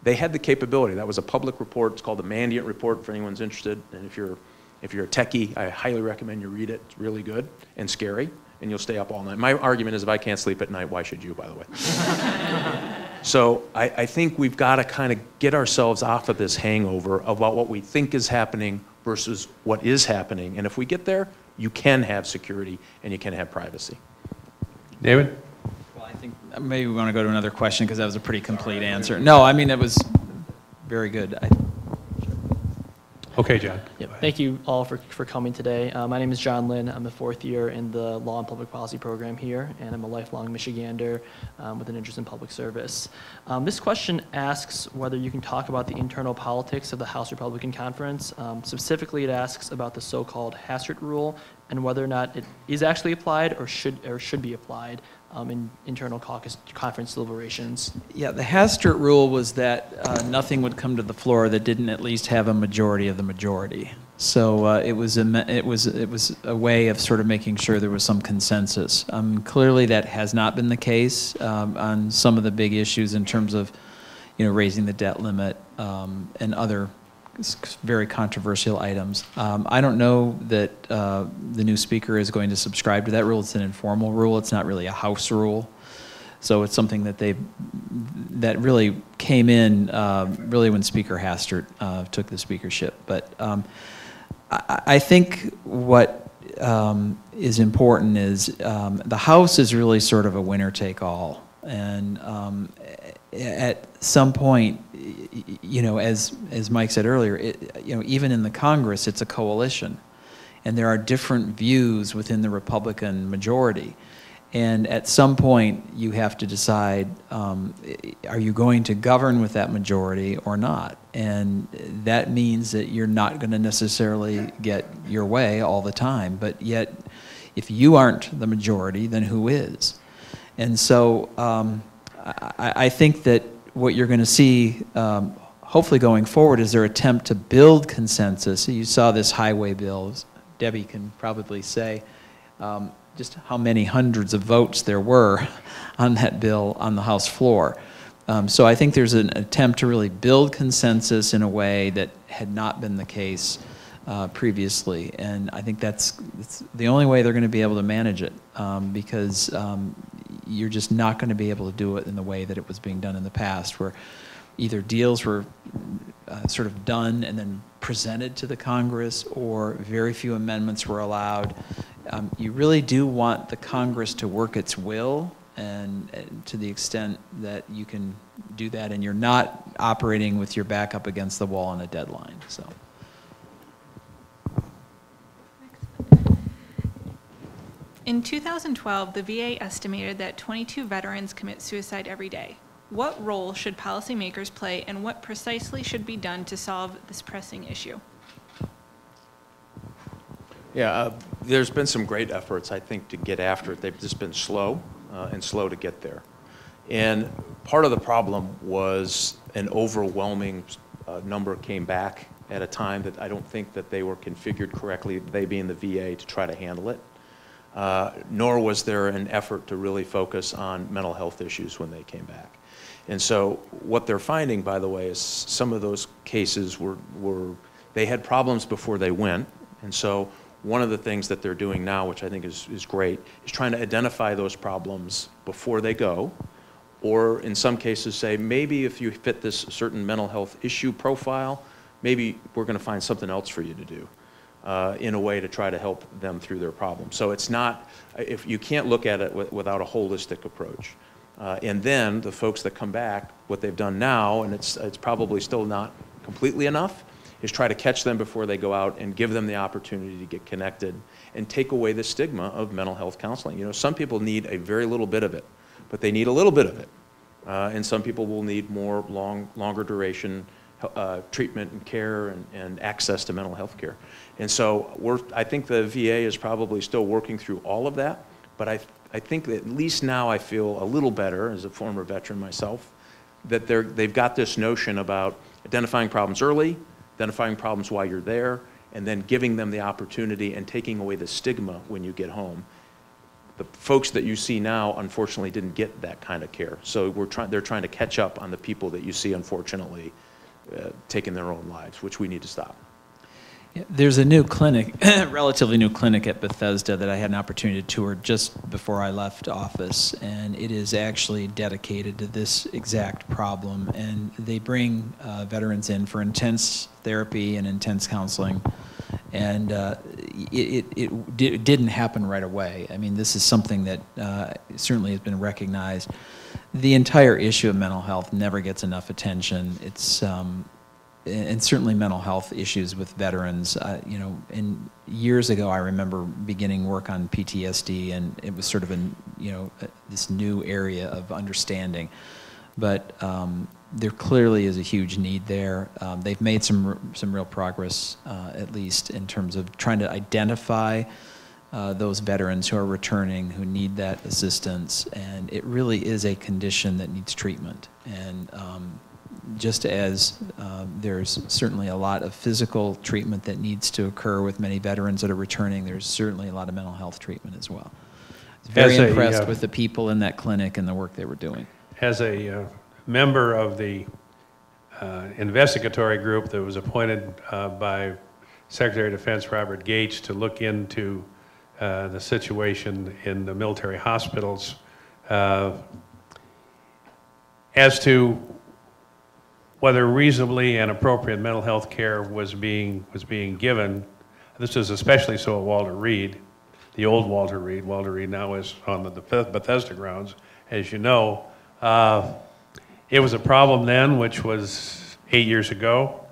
They had the capability. That was a public report. It's called the Mandiant Report for anyone's interested. And if you're, if you're a techie, I highly recommend you read it. It's really good and scary, and you'll stay up all night. My argument is if I can't sleep at night, why should you, by the way? [LAUGHS] so I, I think we've got to kind of get ourselves off of this hangover about what we think is happening versus what is happening. And if we get there, you can have security and you can have privacy. David? Well, I think maybe we want to go to another question because that was a pretty complete answer. No, I mean, it was very good. I, Okay, John. Yep. Thank you all for, for coming today. Uh, my name is John Lynn. I'm a fourth year in the Law and Public Policy program here, and I'm a lifelong Michigander um, with an interest in public service. Um, this question asks whether you can talk about the internal politics of the House Republican Conference. Um, specifically, it asks about the so-called Hastert Rule and whether or not it is actually applied or should or should be applied um, in internal caucus conference deliberations. Yeah, the Hastert rule was that uh, nothing would come to the floor that didn't at least have a majority of the majority. So uh, it was a it was it was a way of sort of making sure there was some consensus. Um, clearly, that has not been the case um, on some of the big issues in terms of, you know, raising the debt limit um, and other very controversial items. Um, I don't know that uh, the new speaker is going to subscribe to that rule. It's an informal rule. It's not really a House rule. So it's something that they that really came in uh, really when Speaker Hastert uh, took the speakership. But um, I, I, think what um, is important is um, the House is really sort of a winner take all, and um, at some point, you know, as, as Mike said earlier, it, you know, even in the Congress, it's a coalition. And there are different views within the Republican majority. And at some point, you have to decide, um, are you going to govern with that majority or not? And that means that you're not going to necessarily get your way all the time. But yet, if you aren't the majority, then who is? And so um, I, I think that what you're going to see, um, hopefully going forward, is their attempt to build consensus. You saw this highway bill, Debbie can probably say, um, just how many hundreds of votes there were [LAUGHS] on that bill on the House floor. Um, So I think there's an attempt to really build consensus in a way that had not been the case uh, previously. And I think that's, the only way they're going to be able to manage it, um, because um, you're just not going to be able to do it in the way that it was being done in the past, where either deals were uh, sort of done and then presented to the Congress, or very few amendments were allowed. Um, You really do want the Congress to work its will, and and to the extent that you can do that, and you're not operating with your back up against the wall on a deadline, so. In 2012, the VA estimated that 22 veterans commit suicide every day. What role should policymakers play and what precisely should be done to solve this pressing issue? Yeah, uh, there's been some great efforts, I think, to get after it. They've just been slow uh, and slow to get there. And part of the problem was an overwhelming uh, number came back at a time that I don't think that they were configured correctly, they being the VA, to try to handle it. Uh, Nor was there an effort to really focus on mental health issues when they came back. And so what they're finding, by the way, is some of those cases were, were, they had problems before they went. And so one of the things that they're doing now, which I think is, is great, is trying to identify those problems before they go. Or in some cases say, maybe if you fit this certain mental health issue profile, maybe we're going to find something else for you to do uh, in a way to try to help them through their problem. So it's not, if you can't look at it wi- without a holistic approach. Uh, and then the folks that come back, what they've done now, and it's, it's probably still not completely enough, is try to catch them before they go out and give them the opportunity to get connected and take away the stigma of mental health counseling. You know, some people need a very little bit of it, but they need a little bit of it. Uh, and some people will need more long, longer duration uh, treatment and care and, and access to mental health care. And so we're, I think the VA is probably still working through all of that, but I, I think that at least now I feel a little better as a former veteran myself, that they're, they've got this notion about identifying problems early, identifying problems while you're there, and then giving them the opportunity and taking away the stigma when you get home. The folks that you see now unfortunately didn't get that kind of care. So we're trying, they're trying to catch up on the people that you see unfortunately uh, taking their own lives, which we need to stop. There's a new clinic, [COUGHS] relatively new clinic at Bethesda that I had an opportunity to tour just before I left office, and it is actually dedicated to this exact problem. And they bring uh, veterans in for intense therapy and intense counseling, and uh, it, it, it di- didn't happen right away. I mean, this is something that uh, certainly has been recognized. The entire issue of mental health never gets enough attention. It's um, and certainly mental health issues with veterans. Uh, you know, and years ago, I remember beginning work on PTSD, and it was sort of a you know uh, this new area of understanding. But um, there clearly is a huge need there. Um, they've made some some real progress, uh, at least in terms of trying to identify. Uh, those veterans who are returning who need that assistance, and it really is a condition that needs treatment. And um, just as um, there's certainly a lot of physical treatment that needs to occur with many veterans that are returning, there's certainly a lot of mental health treatment as well. I was Very As a, impressed uh, with the people in that clinic and the work they were doing. As a uh, member of the uh, investigatory group that was appointed uh, by Secretary of Defense Robert Gates to look into uh, the situation in the military hospitals, uh, as to whether reasonably and appropriate mental health care was being, was being given. This is especially so at Walter Reed, the old Walter Reed. Walter Reed now is on the Beth- Bethesda grounds, as you know. Uh, It was a problem then, which was eight years ago.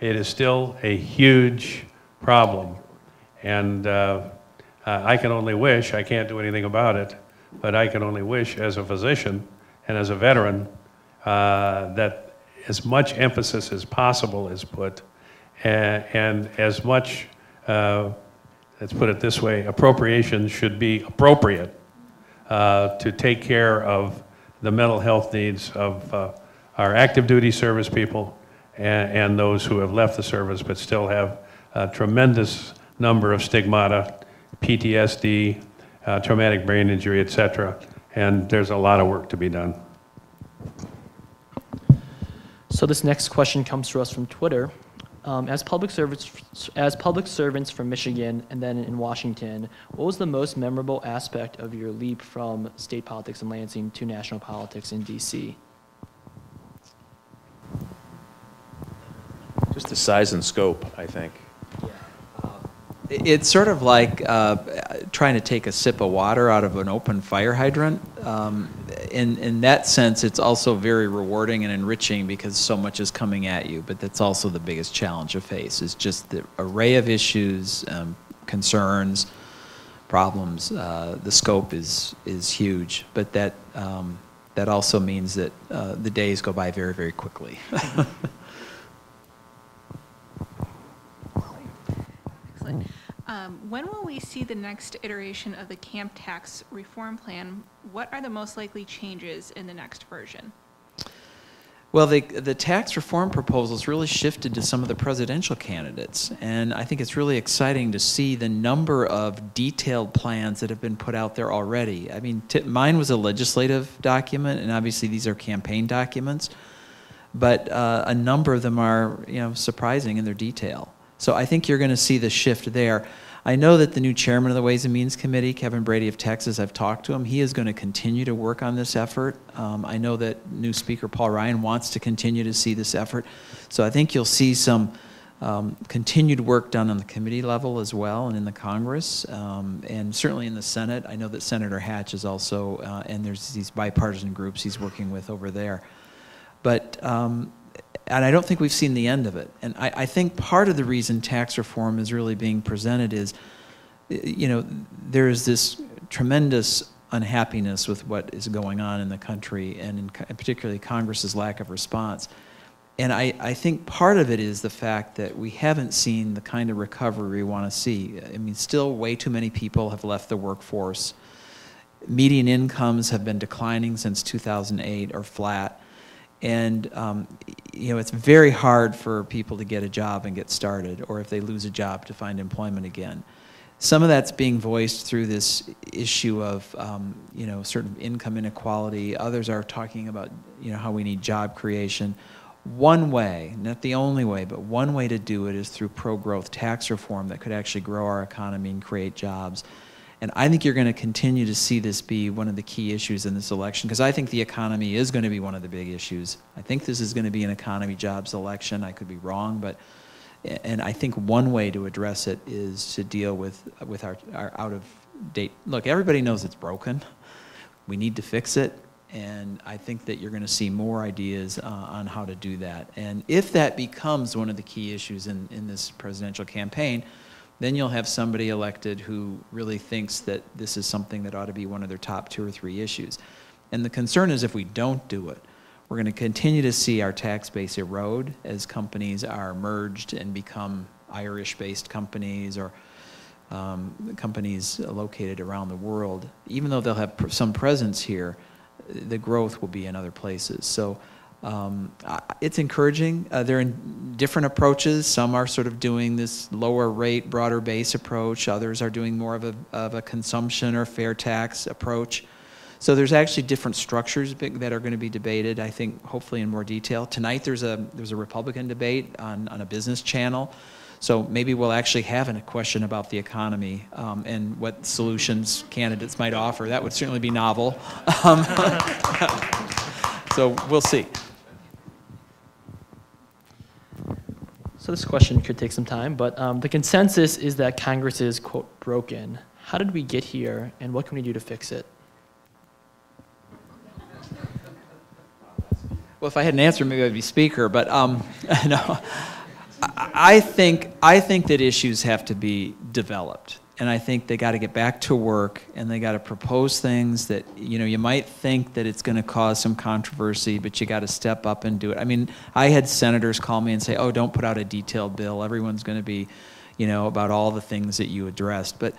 It is still a huge problem. And uh, uh, I can only wish, I can't do anything about it, but I can only wish as a physician and as a veteran uh, that as much emphasis as possible is put a- and as much, uh, let's put it this way, appropriation should be appropriate uh, to take care of the mental health needs of uh, our active duty service people and, and those who have left the service but still have a tremendous number of stigmata, PTSD, uh, traumatic brain injury, et cetera. And there's a lot of work to be done. So this next question comes to us from Twitter. Um, as public servants, as public servants from Michigan and then in Washington, what was the most memorable aspect of your leap from state politics in Lansing to national politics in DC? Just the size and scope, I think. It's sort of like uh, trying to take a sip of water out of an open fire hydrant. Um, in, in that sense, it's also very rewarding and enriching because so much is coming at you. But that's also the biggest challenge you face is just the array of issues, um, concerns, problems. Uh, the scope is is huge, but that um, that also means that uh, the days go by very very quickly. [LAUGHS] Um, When will we see the next iteration of the Camp tax reform plan? What are the most likely changes in the next version? Well, the, the tax reform proposals really shifted to some of the presidential candidates, and I think it's really exciting to see the number of detailed plans that have been put out there already. I mean, t- mine was a legislative document, and obviously these are campaign documents, but uh, a number of them are, you know, surprising in their detail. So I think you're going to see the shift there. I know that the new chairman of the Ways and Means Committee, Kevin Brady of Texas, I've talked to him. He is going to continue to work on this effort. Um, I know that new Speaker Paul Ryan wants to continue to see this effort. So I think you'll see some um, continued work done on the committee level as well and in the Congress um, and certainly in the Senate. I know that Senator Hatch is also, uh, and there's these bipartisan groups he's working with over there. But um, and I don't think we've seen the end of it. And I, I, think part of the reason tax reform is really being presented is, you know, there is this tremendous unhappiness with what is going on in the country and in, particularly Congress's lack of response. And I, I think part of it is the fact that we haven't seen the kind of recovery we want to see. I mean, still way too many people have left the workforce. Median incomes have been declining since 2008 or flat and um, you know it's very hard for people to get a job and get started or if they lose a job to find employment again. Some of that's being voiced through this issue of um, you know certain income inequality. Others are talking about you know how we need job creation. One way not the only way but one way to do it is through pro-growth tax reform that could actually grow our economy and create jobs and I think you're going to continue to see this be one of the key issues in this election because I think the economy is going to be one of the big issues. I think this is going to be an economy jobs election. I could be wrong, but and I think one way to address it is to deal with with our, our out of date. Look, everybody knows it's broken. We need to fix it, and I think that you're going to see more ideas uh, on how to do that. And if that becomes one of the key issues in in this presidential campaign then you'll have somebody elected who really thinks that this is something that ought to be one of their top two or three issues. And the concern is if we don't do it, we're going to continue to see our tax base erode as companies are merged and become Irish-based companies or um, companies located around the world. Even though they'll have some presence here, the growth will be in other places. So um, it's encouraging. Uh, they're in different approaches. Some are sort of doing this lower rate, broader base approach. Others are doing more of a, of a consumption or fair tax approach. So there's actually different structures that are going to be debated, I think, hopefully in more detail. Tonight there's a, there's a Republican debate on, on a business channel. So maybe we'll actually have a question about the economy um, and what solutions candidates might offer. That would certainly be novel. [LAUGHS] Um, [LAUGHS] so we'll see. This question could take some time, but um, the consensus is that Congress is, quote, broken. How did we get here, and what can we do to fix it? Well, if I had an answer, maybe I'd be speaker, but um, [LAUGHS] no. I think, I think that issues have to be developed and I think they got to get back to work and they got to propose things that you know you might think that it's going to cause some controversy, but you got to step up and do it. I mean, I had senators call me and say, "Oh, don't put out a detailed bill. Everyone's going to be, you know, about all the things that you addressed." But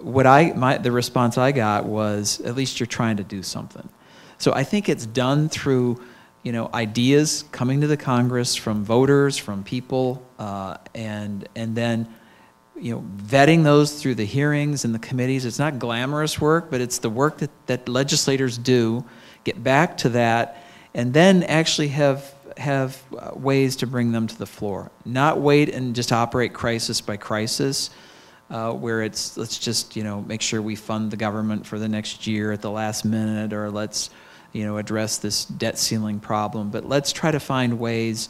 what I my the response I got was, "At least you're trying to do something." So I think it's done through you know ideas coming to the Congress from voters, from people, uh, and and then you know, vetting those through the hearings and the committees. It's not glamorous work, but it's the work that, that legislators do. Get back to that, and then actually have have uh, ways to bring them to the floor. Not wait and just operate crisis by crisis, uh, where it's let's just you know make sure we fund the government for the next year at the last minute, or let's you know address this debt ceiling problem. But let's try to find ways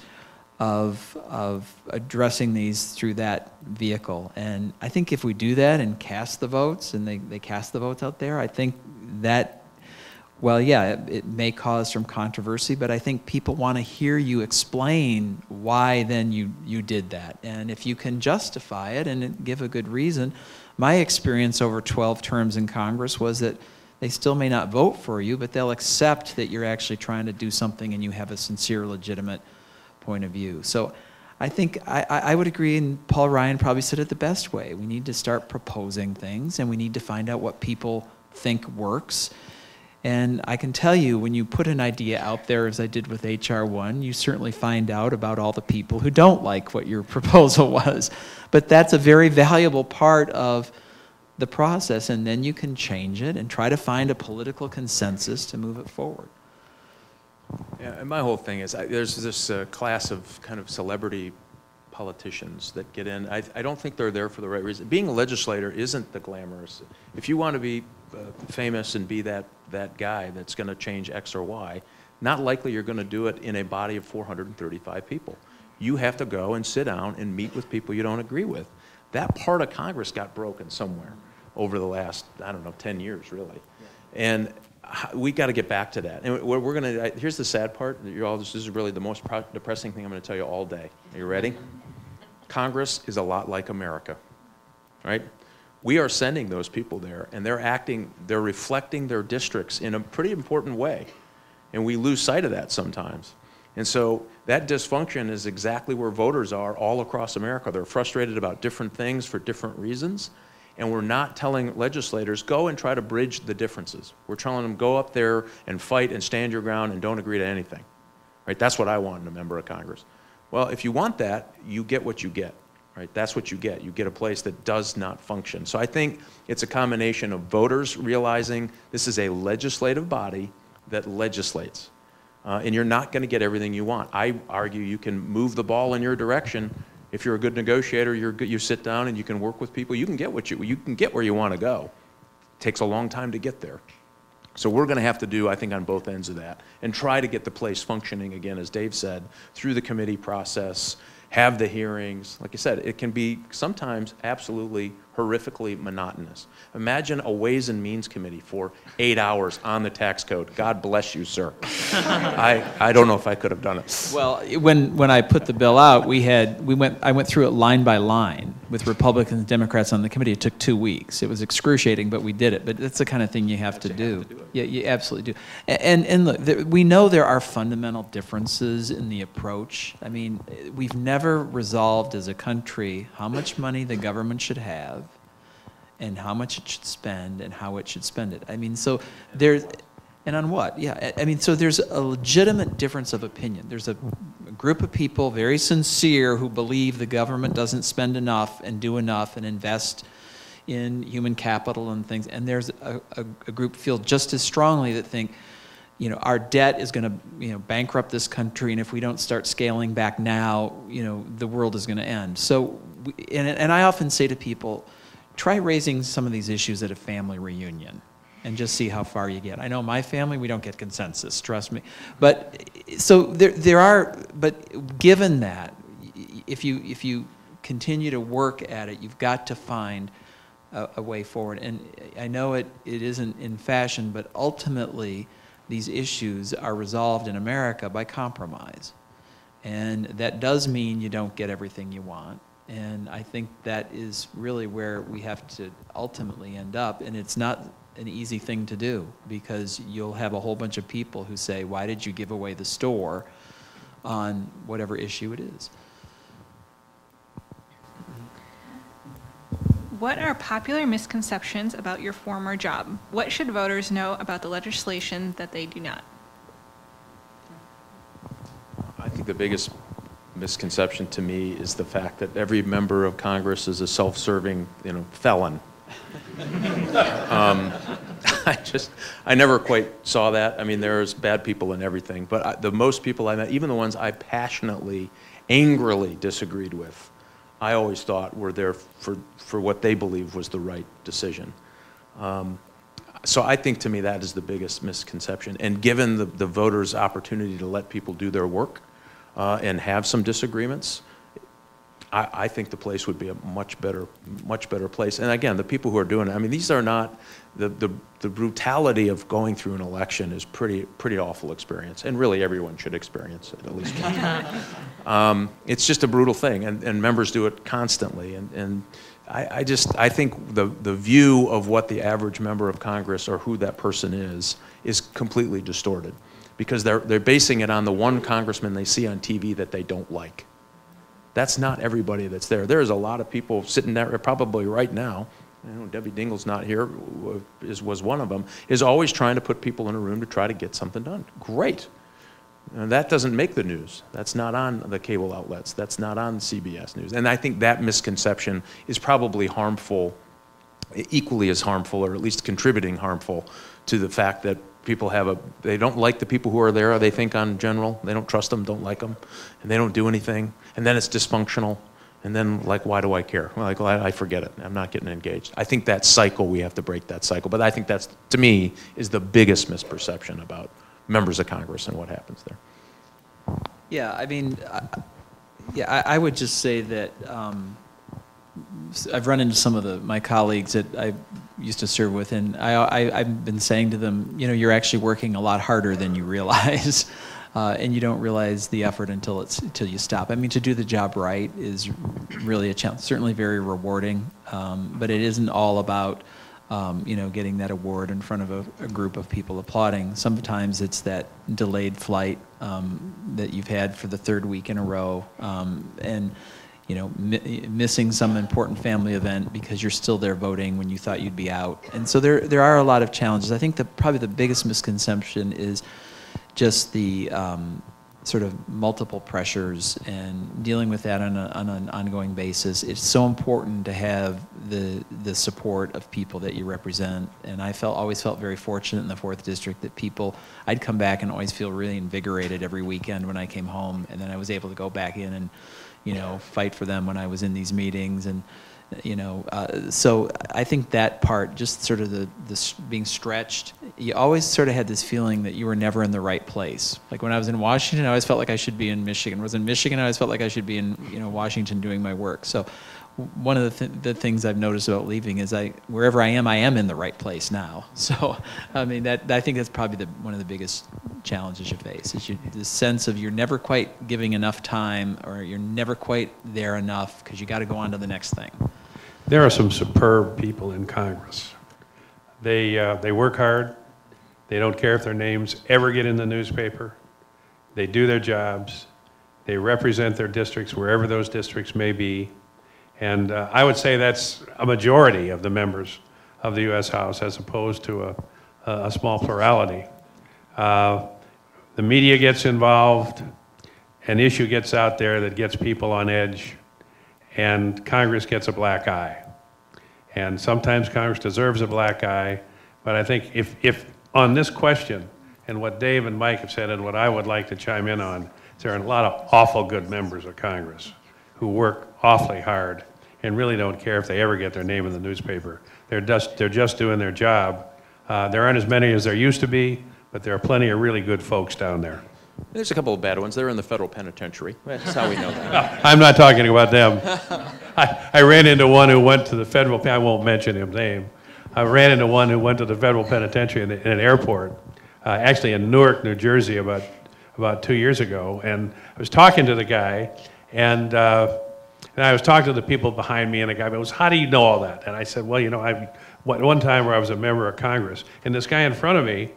of, of addressing these through that vehicle. And I think if we do that and cast the votes, and they, they cast the votes out there, I think that, well, yeah, it, it may cause some controversy, but I think people want to hear you explain why then you, you did that. And if you can justify it and give a good reason, my experience over 12 terms in Congress was that they still may not vote for you, but they'll accept that you're actually trying to do something and you have a sincere, legitimate point of view. So I think I, I would agree, and Paul Ryan probably said it the best way. We need to start proposing things, and we need to find out what people think works. And I can tell you, when you put an idea out there, as I did with HR1, you certainly find out about all the people who don't like what your [LAUGHS] proposal was. But that's a very valuable part of the process, and then you can change it and try to find a political consensus to move it forward. Yeah, and my whole thing is, I, there's this uh, class of kind of celebrity politicians that get in. I, I don't think they're there for the right reason. Being a legislator isn't the glamorous. If you want to be uh, famous and be that, that guy that's going to change X or Y, not likely you're going to do it in a body of 435 people. You have to go and sit down and meet with people you don't agree with. That part of Congress got broken somewhere over the last, I don't know, 10 years, really. And we got to get back to that. And we're, we're going to, here's the sad part. You're all, this is really the most depressing thing I'm going to tell you all day. Are you ready? Congress is a lot like America, right? We are sending those people there, and they're acting, they're reflecting their districts in a pretty important way. And we lose sight of that sometimes. And so that dysfunction is exactly where voters are all across America. They're frustrated about different things for different reasons and we're not telling legislators, go and try to bridge the differences. We're telling them, go up there and fight and stand your ground and don't agree to anything. Right? That's what I want in a member of Congress. Well, if you want that, you get what you get. Right? That's what you get. You get a place that does not function. So I think it's a combination of voters realizing this is a legislative body that legislates. Uh, and you're not going to get everything you want. I argue you can move the ball in your direction if you're a good negotiator, you're good, you sit down and you can work with people, you can get what you, you can get where you want to go. It takes a long time to get there. So we're going to have to do, I think, on both ends of that and try to get the place functioning again, as Dave said, through the committee process, have the hearings. Like I said, it can be sometimes absolutely horrifically monotonous. Imagine a Ways and Means Committee for eight hours on the tax code. God bless you, sir. [LAUGHS] I, I don't know if I could have done it. Well, when, when I put the bill out, we had, we went, I went through it line by line with Republicans and Democrats on the committee. It took two weeks. It was excruciating, but we did it. But that's the kind of thing you have to do. Have to do yeah, you absolutely do. And, and look, there, we know there are fundamental differences in the approach. I mean, we've never resolved as a country how much money the government should have and how much it should spend and how it should spend it. I mean, so there's, and on what? Yeah, I mean, so there's a legitimate difference of opinion. There's a, a group of people, very sincere, who believe the government doesn't spend enough and do enough and invest in human capital and things. And there's a, a, a group feel just as strongly that think, you know, our debt is going to, you know, bankrupt this country, and if we don't start scaling back now, you know, the world is going to end. So, and, and I often say to people, try raising some of these issues at a family reunion and just see how far you get. I know my family, we don't get consensus, trust me. But so there, there are, but given that, if you, if you continue to work at it, you've got to find a, a way forward. And I know it, it isn't in fashion, but ultimately, these issues are resolved in America by compromise. And that does mean you don't get everything you want. And I think that is really where we have to ultimately end up. And it's not an easy thing to do because you'll have a whole bunch of people who say, why did you give away the store on whatever issue it is? What are popular misconceptions about your former job? What should voters know about the legislation that they do not? I think the biggest misconception to me is the fact that every member of Congress is a self-serving, you know, felon. [LAUGHS] Um, [LAUGHS] I just, I never quite saw that. I mean, there's bad people in everything, but I- the most people I met, even the ones I passionately, angrily disagreed with, I always thought were there for, for what they believed was the right decision. Um, So I think to me that is the biggest misconception. And given the, the voters' opportunity to let people do their work uh, and have some disagreements, I, I think the place would be a much better, much better place. And again, the people who are doing it, I mean, these are not, the, the, the brutality of going through an election is pretty, pretty awful experience. And really, everyone should experience it at least. [LAUGHS] Um, It's just a brutal thing, and, and members do it constantly. And, and I, I just, I think the, the view of what the average member of Congress or who that person is, is completely distorted. Because they're, they're basing it on the one congressman they see on TV that they don't like. That's not everybody that's there. There's a lot of people sitting there, probably right now, you know, Debbie Dingell's not here, was one of them, is always trying to put people in a room to try to get something done. Great. And that doesn't make the news. That's not on the cable outlets. That's not on CBS News. And I think that misconception is probably harmful, equally as harmful, or at least contributing harmful to the fact that people have a, they don't like the people who are there, they think on general. They don't trust them, don't like them, and they don't do anything. And then it's dysfunctional. And then, like, why do I care? Like, I, forget it. I'm not getting engaged. I think that cycle, we have to break that cycle. But I think that's, to me, is the biggest misperception about members of Congress and what happens there. Yeah, I mean, I- yeah, I, I would just say that um, I've run into some of the, my colleagues that I used to serve with, and I, I, I've been saying to them, you know, you're actually working a lot harder than you realize. [LAUGHS] Uh, and you don't realize the effort until it's until you stop. I mean, to do the job right is really a challenge. Certainly very rewarding, um, but it isn't all about um, you know, getting that award in front of a, a group of people applauding. Sometimes it's that delayed flight um, that you've had for the third week in a row, um, and you know, mi- missing some important family event because you're still there voting when you thought you'd be out. And so there, there are a lot of challenges. I think the probably the biggest misconception is just the um, sort of multiple pressures and dealing with that on, a, on an ongoing basis. It's so important to have the the support of people that you represent. And I felt always felt very fortunate in the fourth district that people I'd come back and always feel really invigorated every weekend when I came home, and then I was able to go back in and you know fight for them when I was in these meetings and you know uh, so i think that part just sort of the, the being stretched you always sort of had this feeling that you were never in the right place. Like when i was in washington i always felt like i should be in michigan. When i was in michigan i always felt like i should be in you know washington doing my work. So one of the, th- the things i've noticed about leaving is i wherever i am i am in the right place now. [LAUGHS] So i mean that i think that's probably the, one of the biggest challenges you face is you, the sense of you're never quite giving enough time or you're never quite there enough because you got to go on to the next thing There are some superb people in Congress. They, uh, they work hard. They don't care if their names ever get in the newspaper. They do their jobs. They represent their districts wherever those districts may be. And uh, I would say that's a majority of the members of the U.S. House as opposed to a, a small plurality. Uh, The media gets involved, an issue gets out there that gets people on edge, and Congress gets a black eye. And sometimes Congress deserves a black eye, but I think if, if, on this question, and what Dave and Mike have said, and what I would like to chime in on, is there are a lot of awful good members of Congress who work awfully hard and really don't care if they ever get their name in the newspaper. They're just, they're just doing their job. Uh, There aren't as many as there used to be, but there are plenty of really good folks down there. There's a couple of bad ones. They're in the federal penitentiary. That's how we know that. [LAUGHS] I'm not talking about them. [LAUGHS] I, I ran into one who went to the federal, I won't mention his name. I ran into one who went to the federal penitentiary in, the- in an airport, uh, actually in Newark, New Jersey, about, about two years ago. And I was talking to the guy, and, uh, and I was talking to the people behind me, and the guy goes, How do you know all that? And I said, Well, you know, I, one one time where I was a member of Congress, and this guy in front of me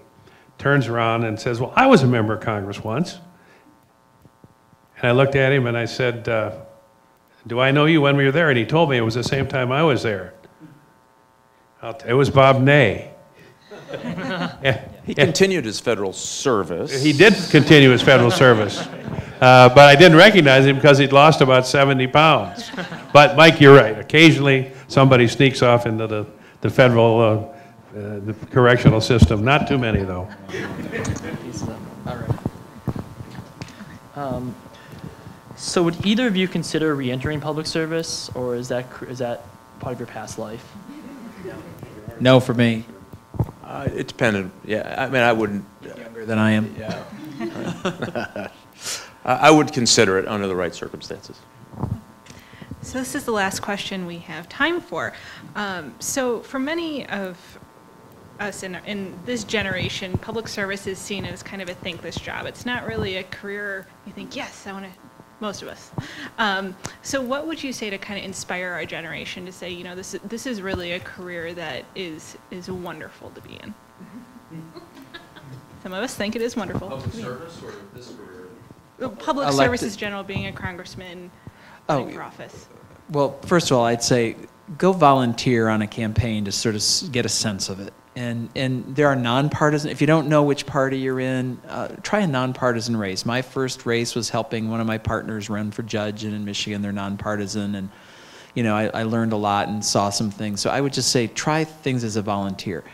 turns around and says, Well, I was a member of Congress once. And I looked at him and I said, uh, Do I know you when we were there? And he told me it was the same time I was there. T- It was Bob Ney. Yeah, [LAUGHS] He continued his federal service. He did continue his federal service. Uh, Uh, But I didn't recognize him because he'd lost about 70 pounds. But Mike, you're right. Occasionally, somebody sneaks off into the the federal uh, uh, the correctional system. Not too many, though. Pieces of. All right. Um, So would either of you consider reentering public service, or is that, cr- is that part of your past life? No for me, Uh, It depended, yeah, I mean, I wouldn't, younger than I am. yeah. [LAUGHS] I I would consider it under the right circumstances. So this is the last question we have time for. Um, So for many of us in, in this generation, public service is seen as kind of a thankless job. It's not really a career you think, yes, I want to, most of us. Um, So what would you say to kind of inspire our generation to say, you know, this, is- this is really a career that is, is wonderful to be in? Some of us think it is wonderful. to be in. or this career? Public Elected- services general, being a congressman, Oh, running for office. Well, first of all, I'd say go volunteer on a campaign to sort of get a sense of it. And, and there are nonpartisan, if you don't know which party you're in, uh, try a nonpartisan race. My first race was helping one of my partners run for judge, and in Michigan, they're nonpartisan. And, you know, I, I learned a lot and saw some things. So I would just say try things as a volunteer.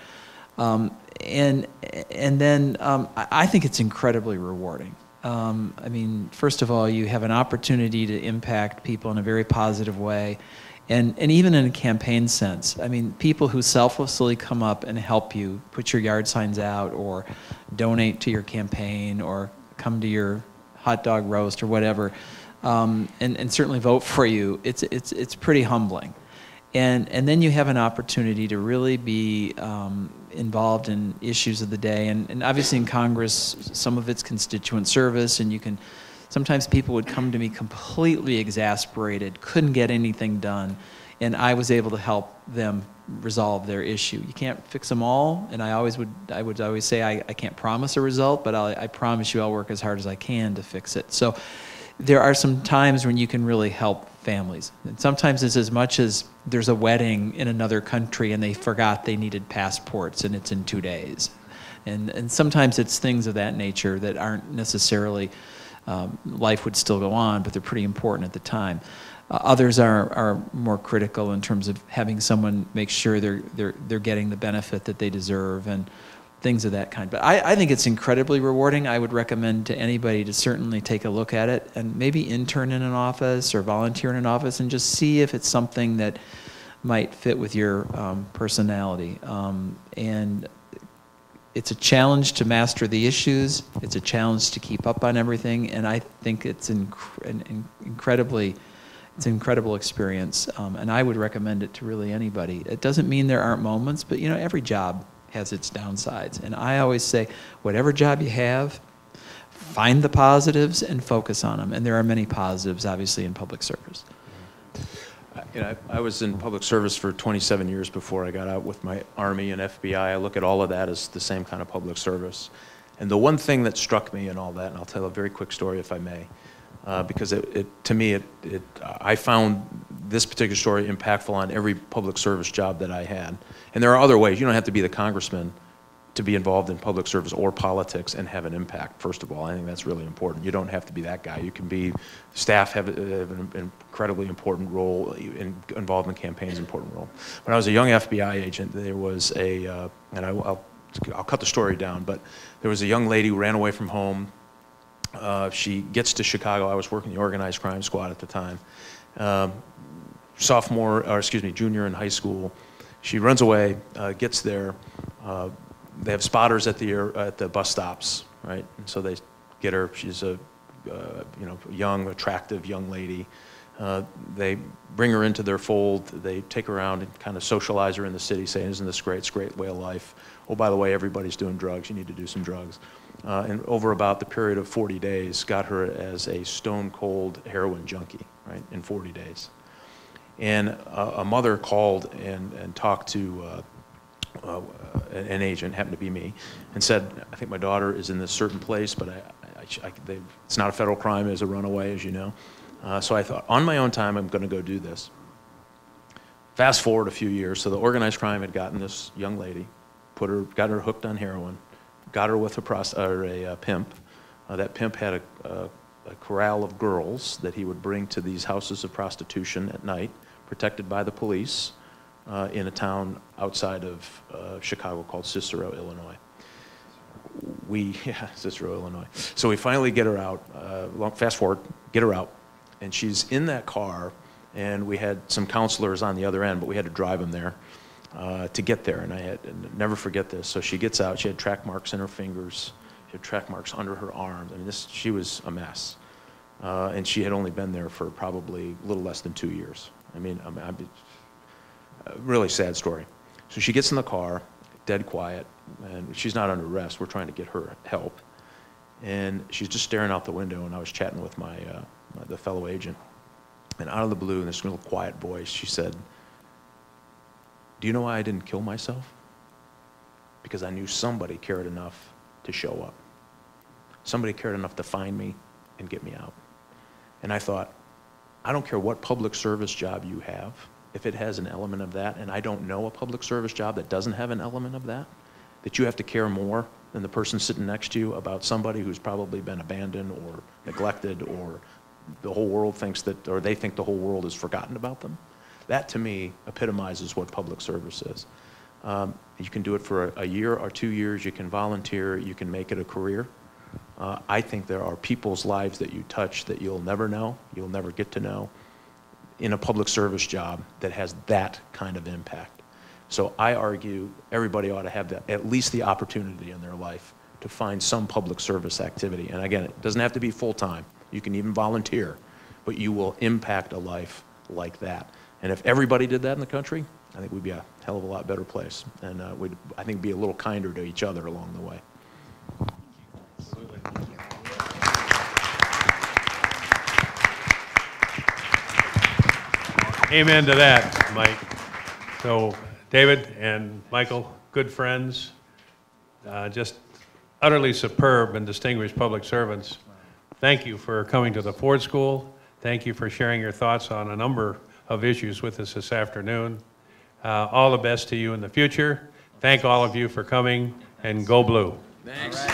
Um, and, and then um, I, I think it's incredibly rewarding. Um, I mean, first of all, you have an opportunity to impact people in a very positive way. And, and even in a campaign sense, I mean, people who selflessly come up and help you put your yard signs out or donate to your campaign or come to your hot dog roast or whatever, um, and, and certainly vote for you, it's, it's, it's pretty humbling. And, and then you have an opportunity to really be um, involved in issues of the day. And, and obviously in Congress, some of it's constituent service, and you can, sometimes people would come to me completely exasperated, couldn't get anything done, and I was able to help them resolve their issue. You can't fix them all, and I always would, I would always say I, I can't promise a result, but I'll, I promise you I'll work as hard as I can to fix it. So there are some times when you can really help families. And sometimes it's as much as there's a wedding in another country and they forgot they needed passports and it's in two days. And, and sometimes it's things of that nature that aren't necessarily, um, life would still go on, but they're pretty important at the time. Uh, others are, are more critical in terms of having someone make sure they're, they're, they're getting the benefit that they deserve and things of that kind. But I, I think it's incredibly rewarding. I would recommend to anybody to certainly take a look at it and maybe intern in an office or volunteer in an office and just see if it's something that might fit with your um, personality. Um, and it's a challenge to master the issues. It's a challenge to keep up on everything, and I think it's inc- an, an incredibly, it's an incredible experience. Um, and I would recommend it to really anybody. It doesn't mean there aren't moments, but you know, every job has its downsides. And I always say, whatever job you have, find the positives and focus on them. And there are many positives, obviously, in public service. You know, I was in public service for 27 years before I got out with my Army and FBI. I look at all of that as the same kind of public service. And the one thing that struck me in all that, and I'll tell a very quick story if I may, uh, because it, it, to me, it, it, I found this particular story impactful on every public service job that I had. And there are other ways. You don't have to be the congressman to be involved in public service or politics and have an impact, first of all. I think that's really important. You don't have to be that guy. You can be, staff have, have an incredibly important role, in, involved in campaigns, important role. When I was a young FBI agent, there was a, uh, and I, I'll, I'll cut the story down, but there was a young lady who ran away from home. Uh, she gets to Chicago. I was working the organized crime squad at the time. Um, sophomore, or excuse me, junior in high school. She runs away, uh, gets there. Uh, they have spotters at the at the bus stops, right? And so they get her. She's a uh, you know young, attractive young lady. Uh, they bring her into their fold. They take her around and kind of socialize her in the city, saying, "Isn't this great? It's a great way of life." Oh, by the way, everybody's doing drugs. You need to do some drugs. Uh, and over about the period of 40 days, got her as a stone cold heroin junkie, right? In 40 days. And a, a mother called and, and talked to uh, an agent, happened to be me, and said, I think my daughter is in this certain place, but I, I, I, they, it's not a federal crime as a runaway, as you know. Uh, so I thought, on my own time, I'm going to go do this. Fast forward a few years, so the organized crime had gotten this young lady, put her, got her hooked on heroin, got her with a, prost- or a uh, pimp. Uh, that pimp had a, a a corral of girls that he would bring to these houses of prostitution at night, protected by the police, uh, in a town outside of uh, Chicago called Cicero, Illinois. We, [LAUGHS] yeah, Cicero, Illinois. So we finally get her out, uh, long- fast forward, get her out, and she's in that car, and we had some counselors on the other end, but we had to drive them there uh, to get there, and I had, and never forget this. So she gets out, she had track marks in her fingers, she had track marks under her arms. I mean, this, she was a mess. Uh, and she had only been there for probably a little less than two years. I mean, I mean, really sad story. So she gets in the car, dead quiet, and she's not under arrest. We're trying to get her help. And she's just staring out the window, and I was chatting with my, uh, my- the fellow agent. And out of the blue, in this little quiet voice, she said, Do you know why I didn't kill myself? Because I knew somebody cared enough to show up. Somebody cared enough to find me and get me out. And I thought, I don't care what public service job you have, if it has an element of that, and I don't know a public service job that doesn't have an element of that, that you have to care more than the person sitting next to you about somebody who's probably been abandoned or neglected or the whole world thinks that, or they think the whole world has forgotten about them. That, to me, epitomizes what public service is. Um, You can do it for a- a year or two years, you can volunteer, you can make it a career. Uh, I think there are people's lives that you touch that you'll never know, you'll never get to know, in a public service job that has that kind of impact. So I argue everybody ought to have at least the opportunity in their life to find some public service activity. And again, it doesn't have to be full-time. You can even volunteer, but you will impact a life like that. And if everybody did that in the country, I think we'd be a hell of a lot better place. And uh, we'd, I think, be a little kinder to each other along the way. Amen to that, Mike. So David and Michael, good friends, uh, just utterly superb and distinguished public servants. Thank you for coming to the Ford School. Thank you for sharing your thoughts on a number of issues with us this afternoon. Uh, All the best to you in the future. Thank all of you for coming, and go blue. Thanks.